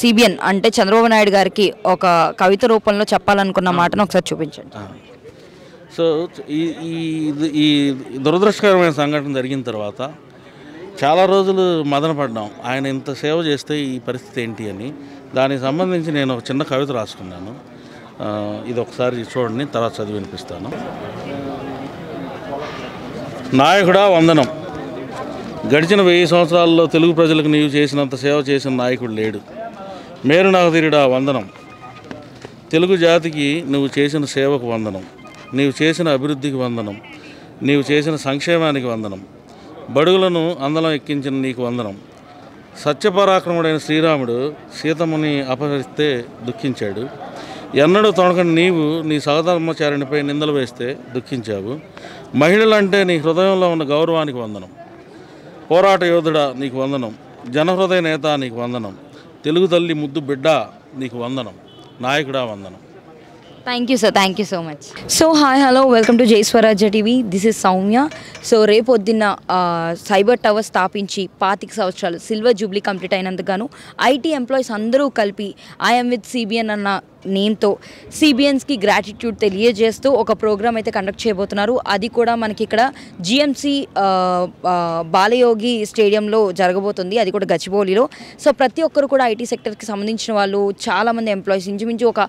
సిబిఎన్ అంటే చంద్రబాబు నాయుడు గారికి ఒక కవిత రూపంలో చెప్పాలనుకున్న మాటను ఒకసారి చూపించండి. సో ఈ ఈ ఈ దురదృష్టకరమైన సంఘటన జరిగిన తర్వాత చాలా రోజులు మదన పడ్డాం. ఆయన ఇంత సేవ చేస్తే ఈ పరిస్థితి ఏంటి అని. దానికి సంబంధించి నేను ఒక చిన్న కవిత రాసుకున్నాను. ఇది ఒకసారి చూడండి తర్వాత చదివి వినిపిస్తాను. నాయకుడా వందనం. గడిచిన వెయ్యి సంవత్సరాల్లో తెలుగు ప్రజలకు నీవు చేసినంత సేవ చేసిన నాయకుడు లేడు. మేరు నగదిరిడా వందనం. తెలుగు జాతికి నువ్వు చేసిన సేవకు వందనం. నీవు చేసిన అభివృద్ధికి వందనం. నీవు చేసిన సంక్షేమానికి వందనం. బడుగులను అందలం ఎక్కించిన నీకు వందనం. సత్యపరాక్రముడైన శ్రీరాముడు సీతమ్మని అపహరిస్తే దుఃఖించాడు. ఎన్నడూ తొనకని నీవు నీ సహధర్మచారిణిపై నిందలు వేస్తే దుఃఖించావు. మహిళలంటే నీ హృదయంలో ఉన్న గౌరవానికి వందనం. పోరాట యోధుడా నీకు వందనం. జనహృదయ నేత నీకు వందనం. తెలుగు తల్లి ముద్దు బిడ్డ నీకు వందనం. నాయకుడా వందనం. Thank you sir thank you so much so hi hello welcome to Jai Swarajya TV this is Soumya so రేపొద్దున్న సైబర్ టవర్ స్థాపించి పాతిక సంవత్సరాలు సిల్వర్ జూబ్లీ కంప్లీట్ అయినందుకు గాను ఐటీ ఎంప్లాయీస్ అందరూ కలిపి ఐఎమ్ విత్ సిబిఎన్ అన్న నేమ్తో సిబిఎన్స్కి గ్రాటిట్యూడ్ తెలియజేస్తూ ఒక ప్రోగ్రామ్ అయితే కండక్ట్ చేయబోతున్నారు. అది కూడా మనకి ఇక్కడ జిఎంసి బాలయోగి స్టేడియంలో జరగబోతుంది. అది కూడా గచ్చిబౌలిలో. సో ప్రతి ఒక్కరు కూడా ఐటీ సెక్టర్కి సంబంధించిన వాళ్ళు చాలామంది ఎంప్లాయీస్ ఇంచుమించు ఒక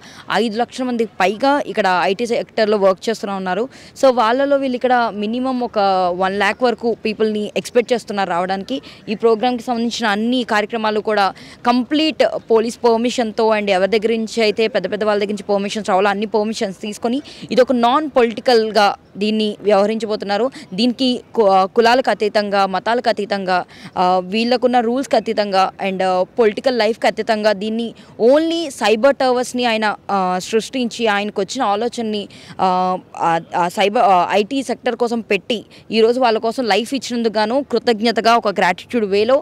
ఐదు లక్షల మంది పైగా ఇక్కడ ఐటీ సెక్టర్లో వర్క్ చేస్తూ ఉన్నారు. సో వాళ్ళలో వీళ్ళు ఇక్కడ మినిమం ఒక వన్ ల్యాక్ వరకు పీపుల్ని ఎక్స్పెక్ట్ చేస్తున్నారు రావడానికి. ఈ ప్రోగ్రామ్కి సంబంధించిన అన్ని కార్యక్రమాలు కూడా కంప్లీట్ పోలీస్ పర్మిషన్తో అండ్ ఎవరి దగ్గర నుంచి అయితే పెద్ద పెద్ద వాళ్ళ దగ్గర నుంచి పర్మిషన్స్ రావాలో? అన్ని పర్మిషన్స్ తీసుకొని ఇది ఒక నాన్ పొలిటికల్గా దీన్ని వ్యవహరించబోతున్నారు. దీనికి కు- కులాలకు అతీతంగా మతాలకు అతీతంగా వీళ్ళకున్న రూల్స్కి అతీతంగా అండ్ పొలిటికల్ లైఫ్కి అతీతంగా దీన్ని ఓన్లీ సైబర్ టవర్స్ని ఆయన సృష్టించి ఆయనకు వచ్చిన ఆలోచనని సైబర్ ఐటీ సెక్టర్ కోసం పెట్టి ఈరోజు వాళ్ళ కోసం లైఫ్ ఇచ్చినందుకు గాను కృతజ్ఞతగా ఒక గ్రాటిట్యూడ్ వేలో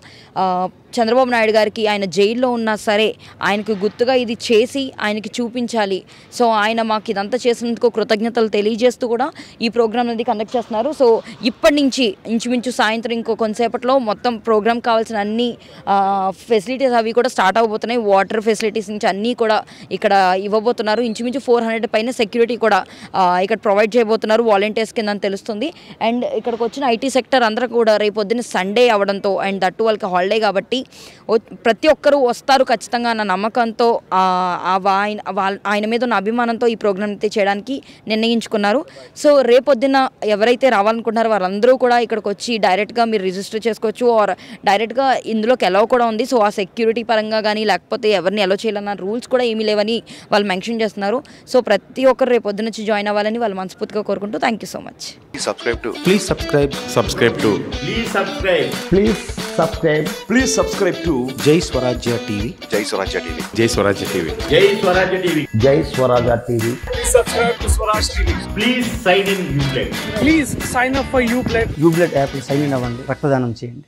చంద్రబాబు నాయుడు గారికి ఆయన జైల్లో ఉన్నా సరే ఆయనకు గుర్తుగా ఇది చేసి ఆయనకి వాళ్ళకి చూపించాలి. సో ఆయన మాకు ఇదంతా చేసినందుకు కృతజ్ఞతలు తెలియజేస్తూ కూడా ఈ ప్రోగ్రామ్ అనేది కండక్ట్ చేస్తున్నారు. సో ఇప్పటి నుంచి ఇంచుమించు సాయంత్రం ఇంకో కొంతసేపట్లో మొత్తం ప్రోగ్రామ్ కావాల్సిన అన్ని ఫెసిలిటీస్ అవి కూడా స్టార్ట్ అవబోతున్నాయి వాటర్ ఫెసిలిటీస్ నుంచి అన్నీ కూడా ఇక్కడ ఇవ్వబోతున్నారు. ఇంచుమించు ఫోర్ హండ్రెడ్ పైన సెక్యూరిటీ కూడా ఇక్కడ ప్రొవైడ్ చేయబోతున్నారు వాలంటీర్స్ కింద తెలుస్తుంది. అండ్ ఇక్కడికి వచ్చిన ఐటీ సెక్టర్ అందరూ కూడా రేపు పొద్దున్న సండే అవడంతో అండ్ దట్టు వాళ్ళకి హాలిడే కాబట్టి ప్రతి ఒక్కరూ వస్తారు ఖచ్చితంగా అన్న నమ్మకంతో ఆ, ఆయన వాళ్ళ- ఆయన మీద ఉన్న అభిమానంతో ఈ ప్రోగ్రామ్ అయితే చేయడానికి నిర్ణయించుకున్నారు సో రేపొద్దున ఎవరైతే రావాలనుకుంటున్నారో వారందరూ కూడా ఇక్కడికి వచ్చి డైరెక్ట్గా మీరు రిజిస్టర్ చేసుకోవచ్చు ఆర్ డైరెక్ట్గా ఇందులోకి ఎలవ్ కూడా ఉంది సో ఆ సెక్యూరిటీ పరంగా కానీ లేకపోతే ఎవరిని ఎలో చేయాలన్న రూల్స్ కూడా ఏమీ లేవని వాళ్ళు మెన్షన్ చేస్తున్నారు సో ప్రతి ఒక్కరు రేపు పొద్దున వచ్చి జాయిన్ అవ్వాలని వాళ్ళు మనస్ఫూర్తిగా కోరుకుంటూ thank you so much subscribe to Please subscribe. subscribe to Please subscribe. Please subscribe. please subscribe to Jai Swarajya TV. Jai Swarajya TV Jai Swarajya TV Jai Swarajya TV Jai Swaraj TV. Subscribe to Swaraj TV please sign in Yublet please sign up for Yublet Yublet app sign in అవ్వండి. రక్తదానం చేయండి.